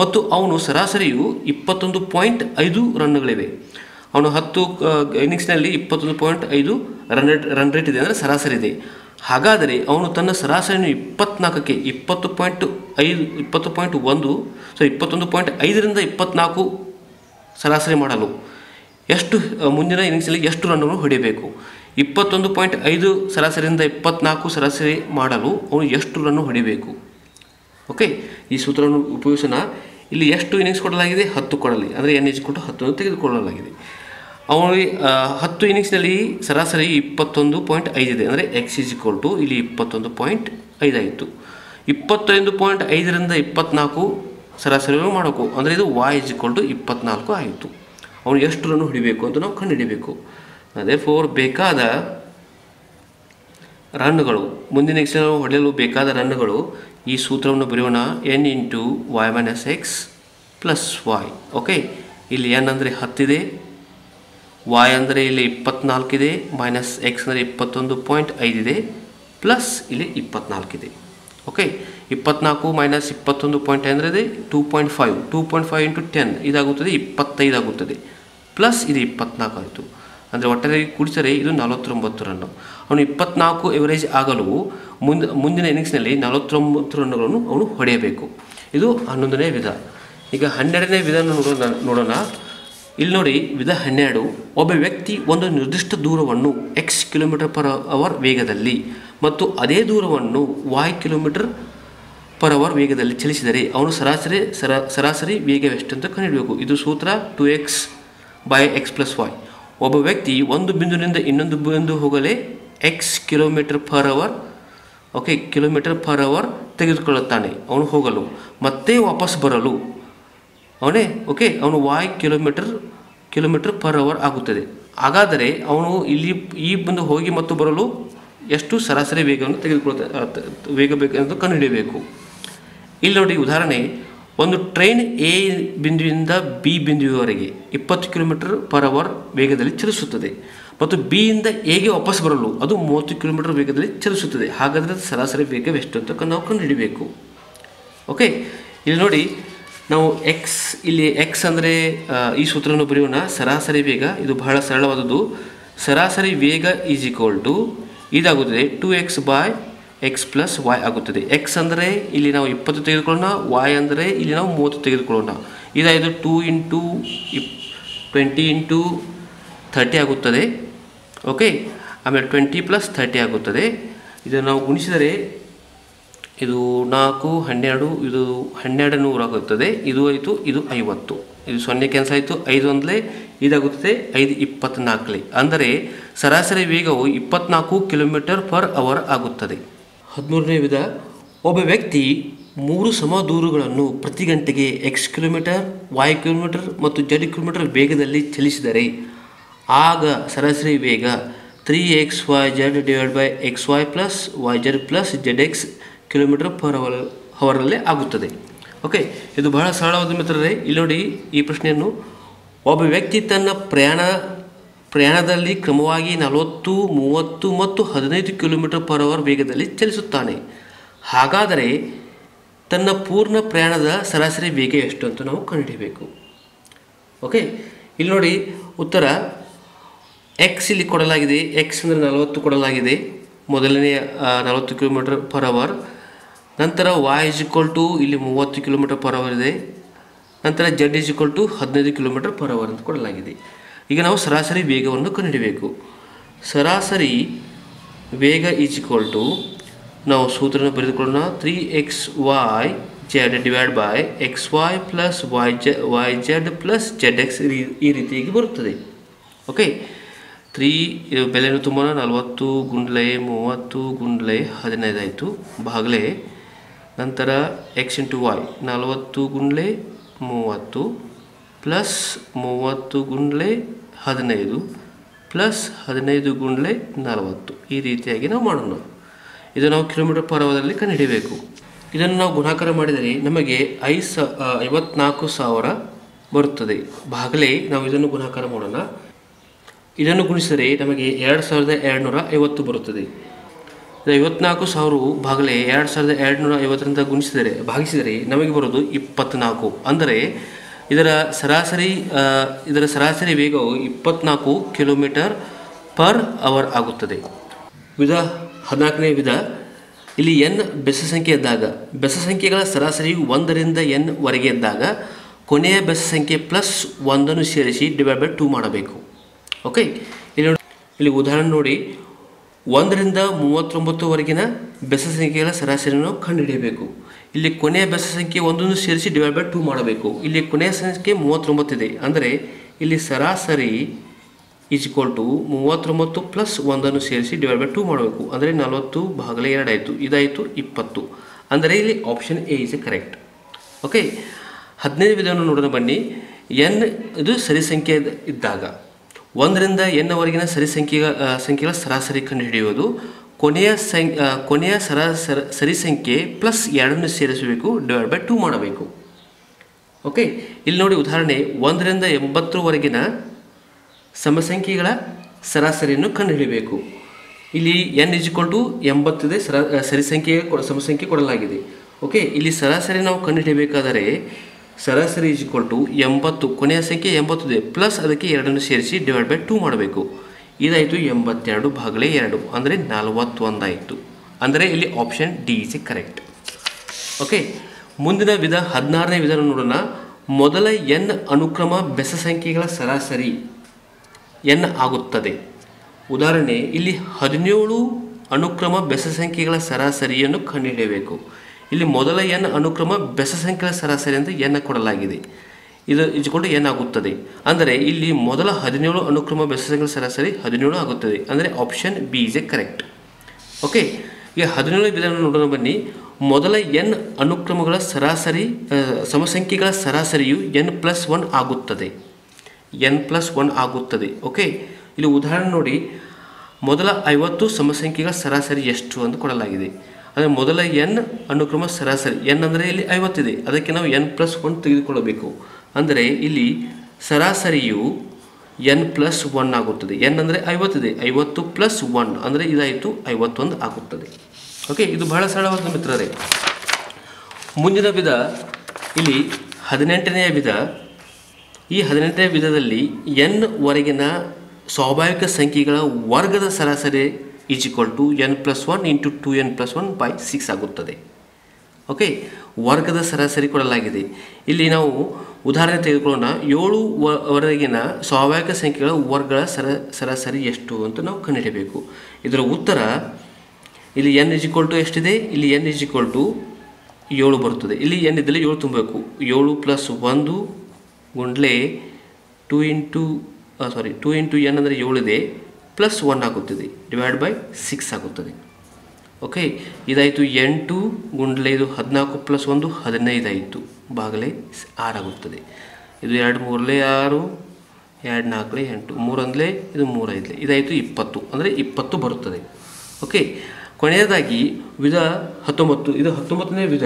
ಮತ್ತು ಅವನು ಸರಾಸರಿಯು ಇಪ್ಪತ್ತೊಂದು ಪಾಯಿಂಟ್ ಐದು ರನ್ಗಳಿವೆ ಅವನು ಹತ್ತು ಇನ್ನಿಂಗ್ಸ್ನಲ್ಲಿ ಇಪ್ಪತ್ತೊಂದು ಪಾಯಿಂಟ್ ಐದು ರನ್ ರೇಟ್ ರನ್ ರೇಟ್ ಇದೆ ಅಂದರೆ ಸರಾಸರಿ ಇದೆ. ಹಾಗಾದರೆ ಅವನು ತನ್ನ ಸರಾಸರಿಯನ್ನು ಇಪ್ಪತ್ನಾಲ್ಕಕ್ಕೆ ಇಪ್ಪತ್ತು ಪಾಯಿಂಟ್ ಐದು, ಇಪ್ಪತ್ತು ಪಾಯಿಂಟ್ ಒಂದು ಸೊ ಇಪ್ಪತ್ತೊಂದು ಪಾಯಿಂಟ್ ಐದರಿಂದ ಇಪ್ಪತ್ನಾಲ್ಕು ಸರಾಸರಿ ಮಾಡಲು. ಎಷ್ಟು ಮುಂದಿನ ಇನ್ನಿಂಗ್ಸಲ್ಲಿ ಎಷ್ಟು ರನ್ನನ್ನು ಹೊಡಿಬೇಕು ಇಪ್ಪತ್ತೊಂದು ಪಾಯಿಂಟ್ ಐದು ಸರಾಸರಿಯಿಂದ ಇಪ್ಪತ್ನಾಲ್ಕು ಸರಾಸರಿ ಮಾಡಲು ಅವನು ಎಷ್ಟು ರನ್ನು ಹೊಡಿಬೇಕು ಓಕೆ ಈ ಸೂತ್ರವನ್ನು ಉಪಯೋಗಿಸೋಣ. ಇಲ್ಲಿ ಎಷ್ಟು ಇನ್ನಿಂಗ್ಸ್ ಕೊಡಲಾಗಿದೆ? ಹತ್ತು ಕೊಡಲಿ. ಅಂದರೆ ಎನ್ ಎಚ್ ಕೊಟ್ಟು ಹತ್ತನ್ನು ತೆಗೆದುಕೊಳ್ಳಲಾಗಿದೆ. ಅವನು ಹತ್ತು ಇನ್ನಿಂಗ್ಸ್ನಲ್ಲಿ ಸರಾಸರಿ ಇಪ್ಪತ್ತೊಂದು ಪಾಯಿಂಟ್ ಐದಿದೆ ಅಂದರೆ ಎಕ್ಸ್ ಇಸ್ ಇಕ್ವಲ್ ಟು ಇಲ್ಲಿ ಇಪ್ಪತ್ತೊಂದು ಪಾಯಿಂಟ್ ಐದಾಯಿತು ಇಪ್ಪತ್ತೈದು ಪಾಯಿಂಟ್ ಐದರಿಂದ ಇಪ್ಪತ್ನಾಲ್ಕು ಸರಾಸರಿಗಳು ಮಾಡಬೇಕು. ಅಂದರೆ ಇದು ವಾಯ್ ಇಸ್ ಇಕ್ವಲ್ ಟು ಇಪ್ಪತ್ನಾಲ್ಕು ಆಯಿತು. ಅವನು ಎಷ್ಟು ರನ್ ಹೊಡಿಬೇಕು ಅಂತ ನಾವು ಕಂಡುಹಿಡಿಬೇಕು. ಅದೇ ಫೋರ್ ಬೇಕಾದ ರನ್ಗಳು ಮುಂದಿನ ಎಕ್ಸಲ್ ಹೊಡೆಯಲು ಬೇಕಾದ ರನ್ಗಳು ಈ ಸೂತ್ರವನ್ನು ಬರೆಯೋಣ. N into y minus x plus y okay ಇಲ್ಲಿ ಎನ್ ಅಂದರೆ ಹತ್ತಿದೆ. ವಾಯ್ ಅಂದರೆ ಇಲ್ಲಿ ಇಪ್ಪತ್ನಾಲ್ಕಿದೆ. ಮೈನಸ್ ಎಕ್ಸ್ ಅಂದರೆ ಇಪ್ಪತ್ತೊಂದು ಪಾಯಿಂಟ್ ಐದಿದೆ ಪ್ಲಸ್ ಇಲ್ಲಿ ಇಪ್ಪತ್ನಾಲ್ಕಿದೆ. ಓಕೆ ಇಪ್ಪತ್ನಾಲ್ಕು ಮೈನಸ್ ಇಪ್ಪತ್ತೊಂದು ಪಾಯಿಂಟ್ ಅಂದರೆ ಅದೇ two point five two point five into ten ಇದಾಗುತ್ತದೆ, ಇಪ್ಪತ್ತೈದು ಆಗುತ್ತದೆ. ಪ್ಲಸ್ ಇದು ಇಪ್ಪತ್ನಾಲ್ಕು ಆಯಿತು. ಅಂದರೆ ಒಟ್ಟಾರೆ ಕೂಡಿಸಿದರೆ ಇದು ನಲವತ್ತೊಂಬತ್ತು ರನ್ನು ಅವನು ಇಪ್ಪತ್ನಾಲ್ಕು ಎವರೇಜ್ ಆಗಲು ಮುಂದೆ, ಮುಂದಿನ ಇನ್ನಿಂಗ್ಸ್ನಲ್ಲಿ ನಲವತ್ತೊಂಬತ್ತು ರನ್ನುಗಳನ್ನು ಅವನು ಹೊಡೆಯಬೇಕು. ಇದು ಹನ್ನೊಂದನೇ ವಿಧ. ಈಗ ಹನ್ನೆರಡನೇ ವಿಧ ನೋಡೋಣ ನೋಡೋಣ. ಇಲ್ಲಿ ನೋಡಿ, ವಿಧ ಹನ್ನೆರಡು. ಒಬ್ಬ ವ್ಯಕ್ತಿ ಒಂದು ನಿರ್ದಿಷ್ಟ ದೂರವನ್ನು ಎಕ್ಸ್ ಕಿಲೋಮೀಟರ್ ಪರ್ ಅವರ್ ವೇಗದಲ್ಲಿ ಮತ್ತು ಅದೇ ದೂರವನ್ನು ವಾಯ್ ಕಿಲೋಮೀಟರ್ ಪರ್ ಅವರ್ ವೇಗದಲ್ಲಿ ಚಲಿಸಿದರೆ ಅವನು ಸರಾಸರಿ ಸರ ಸರಾಸರಿ ವೇಗವೆಷ್ಟು ಅಂತ ಕಂಡುಹಿಡಬೇಕು ಇದು ಸೂತ್ರ two x by x plus y ಒಬ್ಬ ವ್ಯಕ್ತಿ ಒಂದು ಬಿಂದುವಿನಿಂದ ಇನ್ನೊಂದು ಬಿಂದು ಹೋಗಲೇ x kilometre per hour okay kilometre per hour ತೆಗೆದುಕೊಳ್ಳುತ್ತಾನೆ. ಅವನು ಹೋಗಲು ಮತ್ತೆ ವಾಪಸ್ ಬರಲು ಅವನೇ ಓಕೆ ಅವನು y kilometre kilometre per hour ಆಗುತ್ತದೆ. ಹಾಗಾದರೆ ಅವನು ಇಲ್ಲಿ ಈ ಬಂದು ಹೋಗಿ ಮತ್ತು ಬರಲು ಎಷ್ಟು ಸರಾಸರಿ ವೇಗವನ್ನು ತೆಗೆದುಕೊಳ್ತಾ ಆ, ತ- ತ- ವೇಗ ಬೇಕೆಂದು ಕಂಡುಹಿಡಿಯಬೇಕು. ಇಲ್ಲಿ ನೋಡಿ ಉದಾಹರಣೆ, ಒಂದು ಟ್ರೈನ್ ಎ ಬಿಂದುವಿನಿಂದ ಬಿ ಬಿಂದುವರೆಗೆ ಇಪ್ಪತ್ತು ಕಿಲೋಮೀಟರ್ ಪರ್ ಅವರ್ ವೇಗದಲ್ಲಿ ಚಲಿಸುತ್ತದೆ ಮತ್ತು ಬಿಯಿಂದ ಎಗೆ ವಾಪಸ್ ಬರಲು ಅದು ಮೂವತ್ತು ಕಿಲೋಮೀಟರ್ ವೇಗದಲ್ಲಿ ಚಲಿಸುತ್ತದೆ. ಹಾಗಾದರೆ ಸರಾಸರಿ ವೇಗ ಎಷ್ಟು ಅಂತ ನಾವು ಕಂಡುಹಿಡಿಯಬೇಕು ಓಕೆ ಇಲ್ಲಿ ನೋಡಿ, ನಾವು ಎಕ್ಸ್ ಇಲ್ಲಿ ಎಕ್ಸ್ ಅಂದರೆ ಈ ಸೂತ್ರವನ್ನು ಬರೆಯೋಣ. ಸರಾಸರಿ ವೇಗ, ಇದು ಬಹಳ ಸರಳವಾದದ್ದು. ಸರಾಸರಿ ವೇಗ is equal to ಇದಾಗುತ್ತದೆ two x by x plus y ಆಗುತ್ತದೆ. ಎಕ್ಸ್ ಅಂದರೆ ಇಲ್ಲಿ ನಾವು ಇಪ್ಪತ್ತು ತೆಗೆದುಕೊಳ್ಳೋಣ ವಾಯ್ ಅಂದರೆ ಇಲ್ಲಿ ನಾವು ಮೂವತ್ತು ತೆಗೆದುಕೊಳ್ಳೋಣ. ಇದಾಯಿತು ಟೂ ಇಂಟು ಇಪ್ ಟ್ವೆಂಟಿ ಇಂಟು ಥರ್ಟಿ ಆಗುತ್ತದೆ. ಓಕೆ ಆಮೇಲೆ ಟ್ವೆಂಟಿ ಪ್ಲಸ್ ಥರ್ಟಿ ಆಗುತ್ತದೆ. ಇದನ್ನು ನಾವು ಗುಣಿಸಿದರೆ ಇದು ನಾಲ್ಕು, ಹನ್ನೆರಡು, ಇದು ಹನ್ನೆರಡು ನೂರು ಆಗುತ್ತದೆ. ಇದು ಆಯಿತು, ಇದು ಐವತ್ತು. ಇದು ಸೊನ್ನೆ ಕ್ಯಾನ್ಸಲ್ ಆಯಿತು, ಐದು ಒಂದಲೇ ಇದಾಗುತ್ತದೆ, ಐದು ಇಪ್ಪತ್ತ್ನಾಲ್ಕಲೇ ಅಂದರೆ ಸರಾಸರಿ ವೇಗವು ಇಪ್ಪತ್ತ್ನಾಲ್ಕು ಕಿಲೋಮೀಟರ್ ಪರ್ ಅವರ್ ಆಗುತ್ತದೆ. ಹದಿಮೂರನೇ ವಿಧ. ಒಬ್ಬ ವ್ಯಕ್ತಿ ಮೂರು ಸಮ ದೂರುಗಳನ್ನು ಪ್ರತಿ ಗಂಟೆಗೆ ಎಕ್ಸ್ ಕಿಲೋಮೀಟರ್ ವೈ ಕಿಲೋಮೀಟರ್ ಮತ್ತು ಜೆಡ್ ಕಿಲೋಮೀಟರ್ ವೇಗದಲ್ಲಿ ಚಲಿಸಿದರೆ, ಆಗ ಸರಾಸರಿ ವೇಗ three x y z divide by x y plus y z plus z x kilometre per hour ಅವರಲ್ಲೇ ಆಗುತ್ತದೆ. ಓಕೆ ಇದು ಬಹಳ ಸರಳವಾದ ಮಿತ್ರರೇ ಇಲ್ಲಿ ನೋಡಿ ಈ ಪ್ರಶ್ನೆಯನ್ನು. ಒಬ್ಬ ವ್ಯಕ್ತಿ ತನ್ನ ಪ್ರಯಾಣ ಪ್ರಯಾಣದಲ್ಲಿ ಕ್ರಮವಾಗಿ ನಲವತ್ತು, ಮೂವತ್ತು ಮತ್ತು ಹದಿನೈದು ಕಿಲೋಮೀಟರ್ ಪರ್ ಅವರ್ ವೇಗದಲ್ಲಿ ಚಲಿಸುತ್ತಾನೆ. ಹಾಗಾದರೆ ತನ್ನ ಪೂರ್ಣ ಪ್ರಯಾಣದ ಸರಾಸರಿ ವೇಗ ಎಷ್ಟು ಅಂತ ನಾವು ಕಂಡುಹಿಡಿಯಬೇಕು. ಓಕೆ ಇಲ್ಲಿ ನೋಡಿ ಉತ್ತರ. ಎಕ್ಸ್ ಇಲ್ಲಿ ಕೊಡಲಾಗಿದೆ. ಎಕ್ಸ್ ಅಂದರೆ ನಲವತ್ತು ಕೊಡಲಾಗಿದೆ. ಮೊದಲನೇ ನಲವತ್ತು ಕಿಲೋಮೀಟರ್ ಪರ್ ಅವರ್ ನಂತರ ವಾಯ್ ಇಸ್ ಇಕ್ವಲ್ ಟು ಇಲ್ಲಿ ಮೂವತ್ತು ಕಿಲೋಮೀಟರ್ ಪರ್ ಅವರ್ ಇದೆ. ನಂತರ ಜೆಡ್ ಇಸ್ ಇಕ್ವಲ್ ಟು ಹದಿನೈದು ಕಿಲೋಮೀಟರ್ ಪರ್ ಅವರ್ ಅಂತ ಕೊಡಲಾಗಿದೆ. ಈಗ ನಾವು ಸರಾಸರಿ ವೇಗವನ್ನು ಕಂಡುಹಿಡಿಯಬೇಕು. ಸರಾಸರಿ ವೇಗ ಈಸ್ ಇಕ್ವಲ್ ಟು ನಾವು ಸೂತ್ರನ ಬರೆದುಕೊಳ್ಳೋಣ three x y z divide by x y plus y j y z plus z x ಈ ರೀತಿಯಾಗಿ ಬರುತ್ತದೆ. ಓಕೆ ತ್ರೀ ಬೆಲೆಯನ್ನು ತುಂಬ ನಲವತ್ತು ಗುಂಡ್ಲೆ ಮೂವತ್ತು ಗುಂಡ್ಲೆ ಹದಿನೈದಾಯಿತು. ಬಾಗಲೇ, ನಂತರ ಎಕ್ಸ್ ಇಂಟು ವೈ ನಲವತ್ತು ಗುಂಡ್ಲೆ ಮೂವತ್ತು. ಪ್ಲಸ್ ಮೂವತ್ತು ಗುಂಡ್ಲೆ ಹದಿನೈದು ಪ್ಲಸ್ ಹದಿನೈದು ಗುಂಡ್ಲೆ ನಲವತ್ತು. ಈ ರೀತಿಯಾಗಿ ನಾವು ಮಾಡೋಣ. ಇದು ನಾವು ಕಿಲೋಮೀಟರ್ ಪರ್ ಅವರಲ್ಲಿ ಇದನ್ನು ನಾವು ಗುಣಾಕಾರ ಮಾಡಿದರೆ ನಮಗೆ ಐ ಸ ಐವತ್ನಾಲ್ಕು ಸಾವಿರ ಬರುತ್ತದೆ. ಬಾಗಲೇ ನಾವು ಇದನ್ನು ಗುಣಾಕಾರ ಮಾಡೋಣ. ಇದನ್ನು ಗುಣಿಸಿದರೆ ನಮಗೆ ಎರಡು ಸಾವಿರದ ಎರಡುನೂರ ಐವತ್ತು ಬರುತ್ತದೆ. ಐವತ್ನಾಲ್ಕು ಸಾವಿರ ಬಾಗಲೇ ಎರಡು ಸಾವಿರದ ಎರಡುನೂರ ಐವತ್ತರಿಂದ ಗುಣಿಸಿದರೆ ಭಾಗಿಸಿದರೆ ನಮಗೆ ಬರೋದು ಇಪ್ಪತ್ತ್ನಾಲ್ಕು ಅಂದರೆ ಇದರ ಸರಾಸರಿ ಇದರ ಸರಾಸರಿ ವೇಗವು ಇಪ್ಪತ್ನಾಲ್ಕು ಕಿಲೋಮೀಟರ್ ಪರ್ ಅವರ್ ಆಗುತ್ತದೆ. ವಿಧ ಹದಿನಾಲ್ಕನೇ ವಿಧ, ಇಲ್ಲಿ ಎನ್ ಬೆಸ ಸಂಖ್ಯೆ ಇದ್ದಾಗ, ಬೆಸ ಸಂಖ್ಯೆಗಳ ಸರಾಸರಿಯು ಒಂದರಿಂದ ಎನ್ ವರೆಗೆ ಇದ್ದಾಗ, ಕೊನೆಯ ಬೆಸ ಸಂಖ್ಯೆ ಪ್ಲಸ್ ಒಂದನ್ನು ಸೇರಿಸಿ ಡಿವೈಡ್ ಬೈ ಟೂ ಮಾಡಬೇಕು. ಓಕೆ? ಇಲ್ಲಿ ಇಲ್ಲಿ ಉದಾಹರಣೆ ನೋಡಿ. ಒಂದರಿಂದ ಮೂವತ್ತೊಂಬತ್ತುವರೆಗಿನ ಬೆಸ ಸಂಖ್ಯೆಗಳ ಸರಾಸರಿಯನ್ನು ಕಂಡುಹಿಡಿಯಬೇಕು. ಇಲ್ಲಿ ಕೊನೆಯ ಬೆಸ ಸಂಖ್ಯೆ ಒಂದನ್ನು ಸೇರಿಸಿ ಡಿವೈಡ್ ಬೈ ಟೂ ಮಾಡಬೇಕು. ಇಲ್ಲಿ ಕೊನೆಯ ಸಂಖ್ಯೆ ಮೂವತ್ತೊಂಬತ್ತಿದೆ ಅಂದರೆ ಇಲ್ಲಿ ಸರಾಸರಿ ಈಸ್ ಇಕ್ವಲ್ ಟು ಮೂವತ್ತೊಂಬತ್ತು ಪ್ಲಸ್ ಒಂದನ್ನು ಸೇರಿಸಿ ಡಿವೈಡ್ ಬೈ ಟೂ ಮಾಡಬೇಕು. ಅಂದರೆ ನಲವತ್ತು ಭಾಗಲೇ ಎರಡಾಯಿತು. ಇದಾಯಿತು ಇಪ್ಪತ್ತು. ಅಂದರೆ ಇಲ್ಲಿ option a is a correct okay ಹದಿನೈದು ವಿಧವನ್ನು ನೋಡೋಣ ಬನ್ನಿ. ಎನ್ ಇದು ಸರಿ ಸಂಖ್ಯೆ ಇದ್ದ- ಇದ್ದಾಗ. ಒಂದರಿಂದ ಎನ್ನವರೆಗಿನ ಸರಿ ಸಂಖ್ಯೆಗಳ ಸಂಖ್ಯೆಗಳ ಸರಾಸರಿ ಕಂಡುಹಿಡಿಯುವುದು ಕೊನೆಯ ಸಂ ಕೊನೆಯ ಸರಾಸರ ಸರಿ ಸಂಖ್ಯೆ ಪ್ಲಸ್ ಎರಡನ್ನು ಸೇರಿಸಬೇಕು ಡಿವೈಡ್ ಬೈ ಟೂ ಮಾಡಬೇಕು. ಓಕೆ ಇಲ್ಲಿ ನೋಡಿ ಉದಾಹರಣೆ ಒಂದರಿಂದ ಎಂಬತ್ತರವರೆಗಿನ ಸಮಸಂಖ್ಯೆಗಳ ಸರಾಸರಿಯನ್ನು ಕಂಡುಹಿಡಿಯಬೇಕು. ಇಲ್ಲಿ ಎನ್ ಇಜ್ಕೊಲ್ ಟು ಎಂಬತ್ತಿದೆ ಸರ ಸರಿ ಸಂಖ್ಯೆ ಕೊಡ, ಸಮಸಂಖ್ಯೆ ಕೊಡಲಾಗಿದೆ. ಓಕೆ ಇಲ್ಲಿ ಸರಾಸರಿ ನಾವು ಕಂಡುಹಿಡಿಯಬೇಕಾದರೆ ಸರಾಸರಿ ಇಜ್ಕೊಲ್ ಎಂಬತ್ತು, ಕೊನೆಯ ಸಂಖ್ಯೆ ಎಂಬತ್ತಿದೆ, ಪ್ಲಸ್ ಅದಕ್ಕೆ ಎರಡನ್ನು ಸೇರಿಸಿ ಡಿವೈಡ್ ಬೈ ಟೂ ಮಾಡಬೇಕು. ಇದಾಯಿತು ಎಂಬತ್ತೆರಡು ಭಾಗಲೇ ಎರಡು, ಅಂದರೆ ನಲವತ್ತೊಂದಾಯಿತು. ಅಂದರೆ ಇಲ್ಲಿ option d is a correct okay ಮುಂದಿನ ವಿಧ, ಹದಿನಾರನೇ ವಿಧಾನ ನೋಡೋಣ. ಮೊದಲ ಎನ್ ಅನುಕ್ರಮ ಬೆಸ ಸಂಖ್ಯೆಗಳ ಸರಾಸರಿ ಎನ್ ಆಗುತ್ತದೆ. ಉದಾಹರಣೆ, ಇಲ್ಲಿ ಹದಿನೇಳು ಅನುಕ್ರಮ ಬೆಸ ಸಂಖ್ಯೆಗಳ ಸರಾಸರಿಯನ್ನು ಕಂಡುಹಿಡಿಯಬೇಕು. ಇಲ್ಲಿ ಮೊದಲ ಎನ್ ಅನುಕ್ರಮ ಬೆಸ ಸಂಖ್ಯೆಗಳ ಸರಾಸರಿ ಅಂತ ಎನ್ ಕೊಡಲಾಗಿದೆ. ಇದು ಇಚ್ಚಿಕೊಂಡು ಏನಾಗುತ್ತದೆ? ಅಂದರೆ ಇಲ್ಲಿ ಮೊದಲ ಹದಿನೇಳು ಅನುಕ್ರಮ ಬೆಸಗಳ ಸರಾಸರಿ ಹದಿನೇಳು ಆಗುತ್ತದೆ. ಅಂದರೆ option b is a correct okay ಈಗ ಹದಿನೇಳು ವಿಧಾನ ನೋಡೋಣ ಬನ್ನಿ. ಮೊದಲ ಎನ್ ಅನುಕ್ರಮಗಳ ಸರಾಸರಿ ಸಮಸಂಖ್ಯೆಗಳ ಸರಾಸರಿಯು ಎನ್ ಪ್ಲಸ್ ಒನ್ ಆಗುತ್ತದೆ. ಎನ್ ಪ್ಲಸ್ ಒನ್ ಆಗುತ್ತದೆ. ಓಕೆ ಇಲ್ಲಿ ಉದಾಹರಣೆ ನೋಡಿ. ಮೊದಲ ಐವತ್ತು ಸಮಸಂಖ್ಯೆಗಳ ಸರಾಸರಿ ಎಷ್ಟು ಅಂತ ಕೊಡಲಾಗಿದೆ. ಅಂದರೆ ಮೊದಲ ಎನ್ ಅನುಕ್ರಮ ಸರಾಸರಿ. ಎನ್ ಅಂದರೆ ಇಲ್ಲಿ ಐವತ್ತಿದೆ ಅದಕ್ಕೆ ನಾವು ಎನ್ ಪ್ಲಸ್ ಒನ್ ತೆಗೆದುಕೊಳ್ಳಬೇಕು. ಅಂದರೆ ಇಲ್ಲಿ ಸರಾಸರಿಯು ಎನ್ ಪ್ಲಸ್ ಒನ್ ಆಗುತ್ತದೆ. ಎನ್ ಅಂದರೆ ಐವತ್ತಿದೆ ಐವತ್ತು ಪ್ಲಸ್ ಒನ್ ಅಂದರೆ ಇದಾಯಿತು ಐವತ್ತೊಂದು ಆಗುತ್ತದೆ. ಓಕೆ ಇದು ಬಹಳ ಸರಳವಾದ ಮಿತ್ರರೇ. ಮುಂದಿನ ವಿಧ, ಇಲ್ಲಿ ಹದಿನೆಂಟನೆಯ ವಿಧ. ಈ ಹದಿನೆಂಟನೇ ವಿಧದಲ್ಲಿ ಎನ್ ವರೆಗಿನ ಸ್ವಾಭಾವಿಕ ಸಂಖ್ಯೆಗಳ ವರ್ಗದ ಸರಾಸರಿ is equal to n plus one into two n plus one by six ಆಗುತ್ತದೆ. ಓಕೆ ವರ್ಗದ ಸರಾಸರಿ ಕೊಡಲಾಗಿದೆ. ಇಲ್ಲಿ ನಾವು ಉದಾಹರಣೆ ತೆಗೆದುಕೊಳ್ಳೋಣ. ಏಳು ವರೆಗಿನ ಸ್ವಾಭಾವಿಕ ಸಂಖ್ಯೆಗಳ ವರ್ಗಗಳ ಸರ ಸರಾಸರಿ ಎಷ್ಟು ಅಂತ ನಾವು ಕಂಡುಹಿಡಿಯಬೇಕು. ಇದರ ಉತ್ತರ, ಇಲ್ಲಿ ಎನ್ ಇಸ್ ಈಕ್ವಲ್ ಟು ಎಷ್ಟಿದೆ? ಇಲ್ಲಿ ಎನ್ ಇಸ್ ಈಕ್ವಲ್ ಟು ಏಳು ಬರುತ್ತದೆ. ಇಲ್ಲಿ ಎನ್ ಇದ್ದಲ್ಲಿ ಏಳು ತುಂಬಬೇಕು. ಏಳು ಪ್ಲಸ್ ಒಂದು ಗುಂಡ್ಲೆ two into sorry two into n ಅಂದರೆ ಏಳಿದೆ ಪ್ಲಸ್ ಒನ್ ಆಗುತ್ತದೆ. ಡಿವೈಡ್ ಬೈ ಸಿಕ್ಸ್ ಆಗುತ್ತದೆ. ಓಕೆ ಇದಾಯಿತು ಎಂಟು ಗುಂಡ್ಲೆ ಇದು ಹದಿನಾಲ್ಕು ಪ್ಲಸ್ ಒಂದು ಹದಿನೈದಾಯಿತು. ಬಾಗಲೇ ಆರಾಗುತ್ತದೆ. ಇದು ಎರಡು ಮೂರಲೇ ಆರು, ಎರಡು ನಾಲ್ಕಲೇ ಎಂಟು, ಮೂರೊಂದಲೇ ಇದು ಮೂರೈದಲೇ, ಇದಾಯಿತು ಇಪ್ಪತ್ತು, ಅಂದರೆ ಇಪ್ಪತ್ತು ಬರುತ್ತದೆ. ಓಕೆ ಕೊನೆಯದಾಗಿ ವಿಧ ಹತ್ತೊಂಬತ್ತು, ಇದು ಹತ್ತೊಂಬತ್ತನೇ ವಿಧ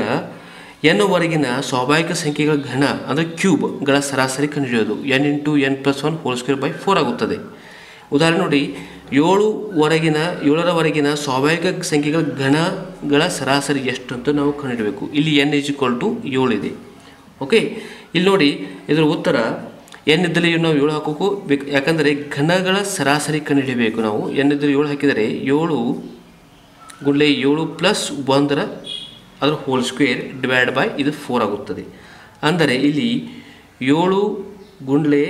ಎನ್ ವರೆಗಿನ ಸ್ವಾಭಾವಿಕ ಸಂಖ್ಯೆಗಳ ಘನ, ಅಂದರೆ ಕ್ಯೂಬ್ಗಳ ಸರಾಸರಿ ಕಂಡುಹಿಡಿಯೋದು, n into n plus one whole square by four ಆಗುತ್ತದೆ. ಉದಾಹರಣೆ ನೋಡಿ ಏಳು ವರೆಗಿನ ಏಳರವರೆಗಿನ ಸ್ವಾಭಾವಿಕ ಸಂಖ್ಯೆಗಳ ಗಣಗಳ ಸರಾಸರಿ ಎಷ್ಟು ಅಂತ ನಾವು ಕಂಡುಹಿಡಬೇಕು ಇಲ್ಲಿ ಎನ್ ಇಸ್ ಈಕ್ವಲ್ ಟು ಏಳಿದೆ ಓಕೆ ಇಲ್ಲಿ ನೋಡಿ, ಇದರ ಉತ್ತರ ಎನ್ ಇದ್ದಲ್ಲಿ ನಾವು ಏಳು ಹಾಕೋಕು ಬೇಕು ಯಾಕಂದರೆ ಘನಗಳ ಸರಾಸರಿ ಕಂಡುಹಿಡಿಯಬೇಕು ನಾವು. ಎನ್ ಇದ್ದಲ್ಲಿ ಏಳು ಹಾಕಿದರೆ ಏಳು ಗುಂಡ್ಲೆ ಏಳು ಪ್ಲಸ್ ಒಂದರ ಅದರ ಹೋಲ್ ಸ್ಕ್ವೇರ್ ಡಿವೈಡ್ ಬೈ ಇದು ಫೋರ್ ಆಗುತ್ತದೆ. ಅಂದರೆ ಇಲ್ಲಿ ಏಳು ಗುಂಡ್ಲೆ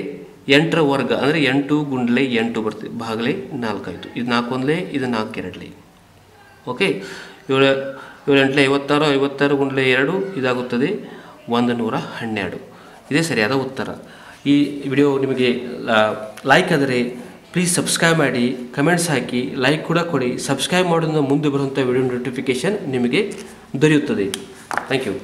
ಎಂಟರ ವರ್ಗ ಅಂದರೆ ಎಂಟು ಗುಂಡ್ಲೆ ಎಂಟು ಬರ್ತದೆ ಭಾಗಲೇ ನಾಲ್ಕಾಯಿತು. ಇದು ನಾಲ್ಕು ಒಂದ್ಲೆ ಇದು ನಾಲ್ಕು ಎರಡ್ಲೆ ಓಕೆ? ಏಳು ಏಳು ಎಂಟಲೆ ಐವತ್ತಾರು ಐವತ್ತಾರು ಗುಂಡ್ಲೆ ಎರಡು, ಇದಾಗುತ್ತದೆ ಒಂದು ನೂರ ಹನ್ನೆರಡು. ಇದೇ ಸರಿಯಾದ ಉತ್ತರ. ಈ ವಿಡಿಯೋ ನಿಮಗೆ ಲೈಕ್ ಆದರೆ ಪ್ಲೀಸ್ ಸಬ್ಸ್ಕ್ರೈಬ್ ಮಾಡಿ ಕಮೆಂಟ್ಸ್ ಹಾಕಿ ಲೈಕ್ ಕೂಡ ಕೊಡಿ. ಸಬ್ಸ್ಕ್ರೈಬ್ ಮಾಡೋದ್ರಿಂದ ಮುಂದೆ ಬರುವಂಥ ವಿಡಿಯೋ ನೋಟಿಫಿಕೇಷನ್ ನಿಮಗೆ ದೊರೆಯುತ್ತದೆ. Thank you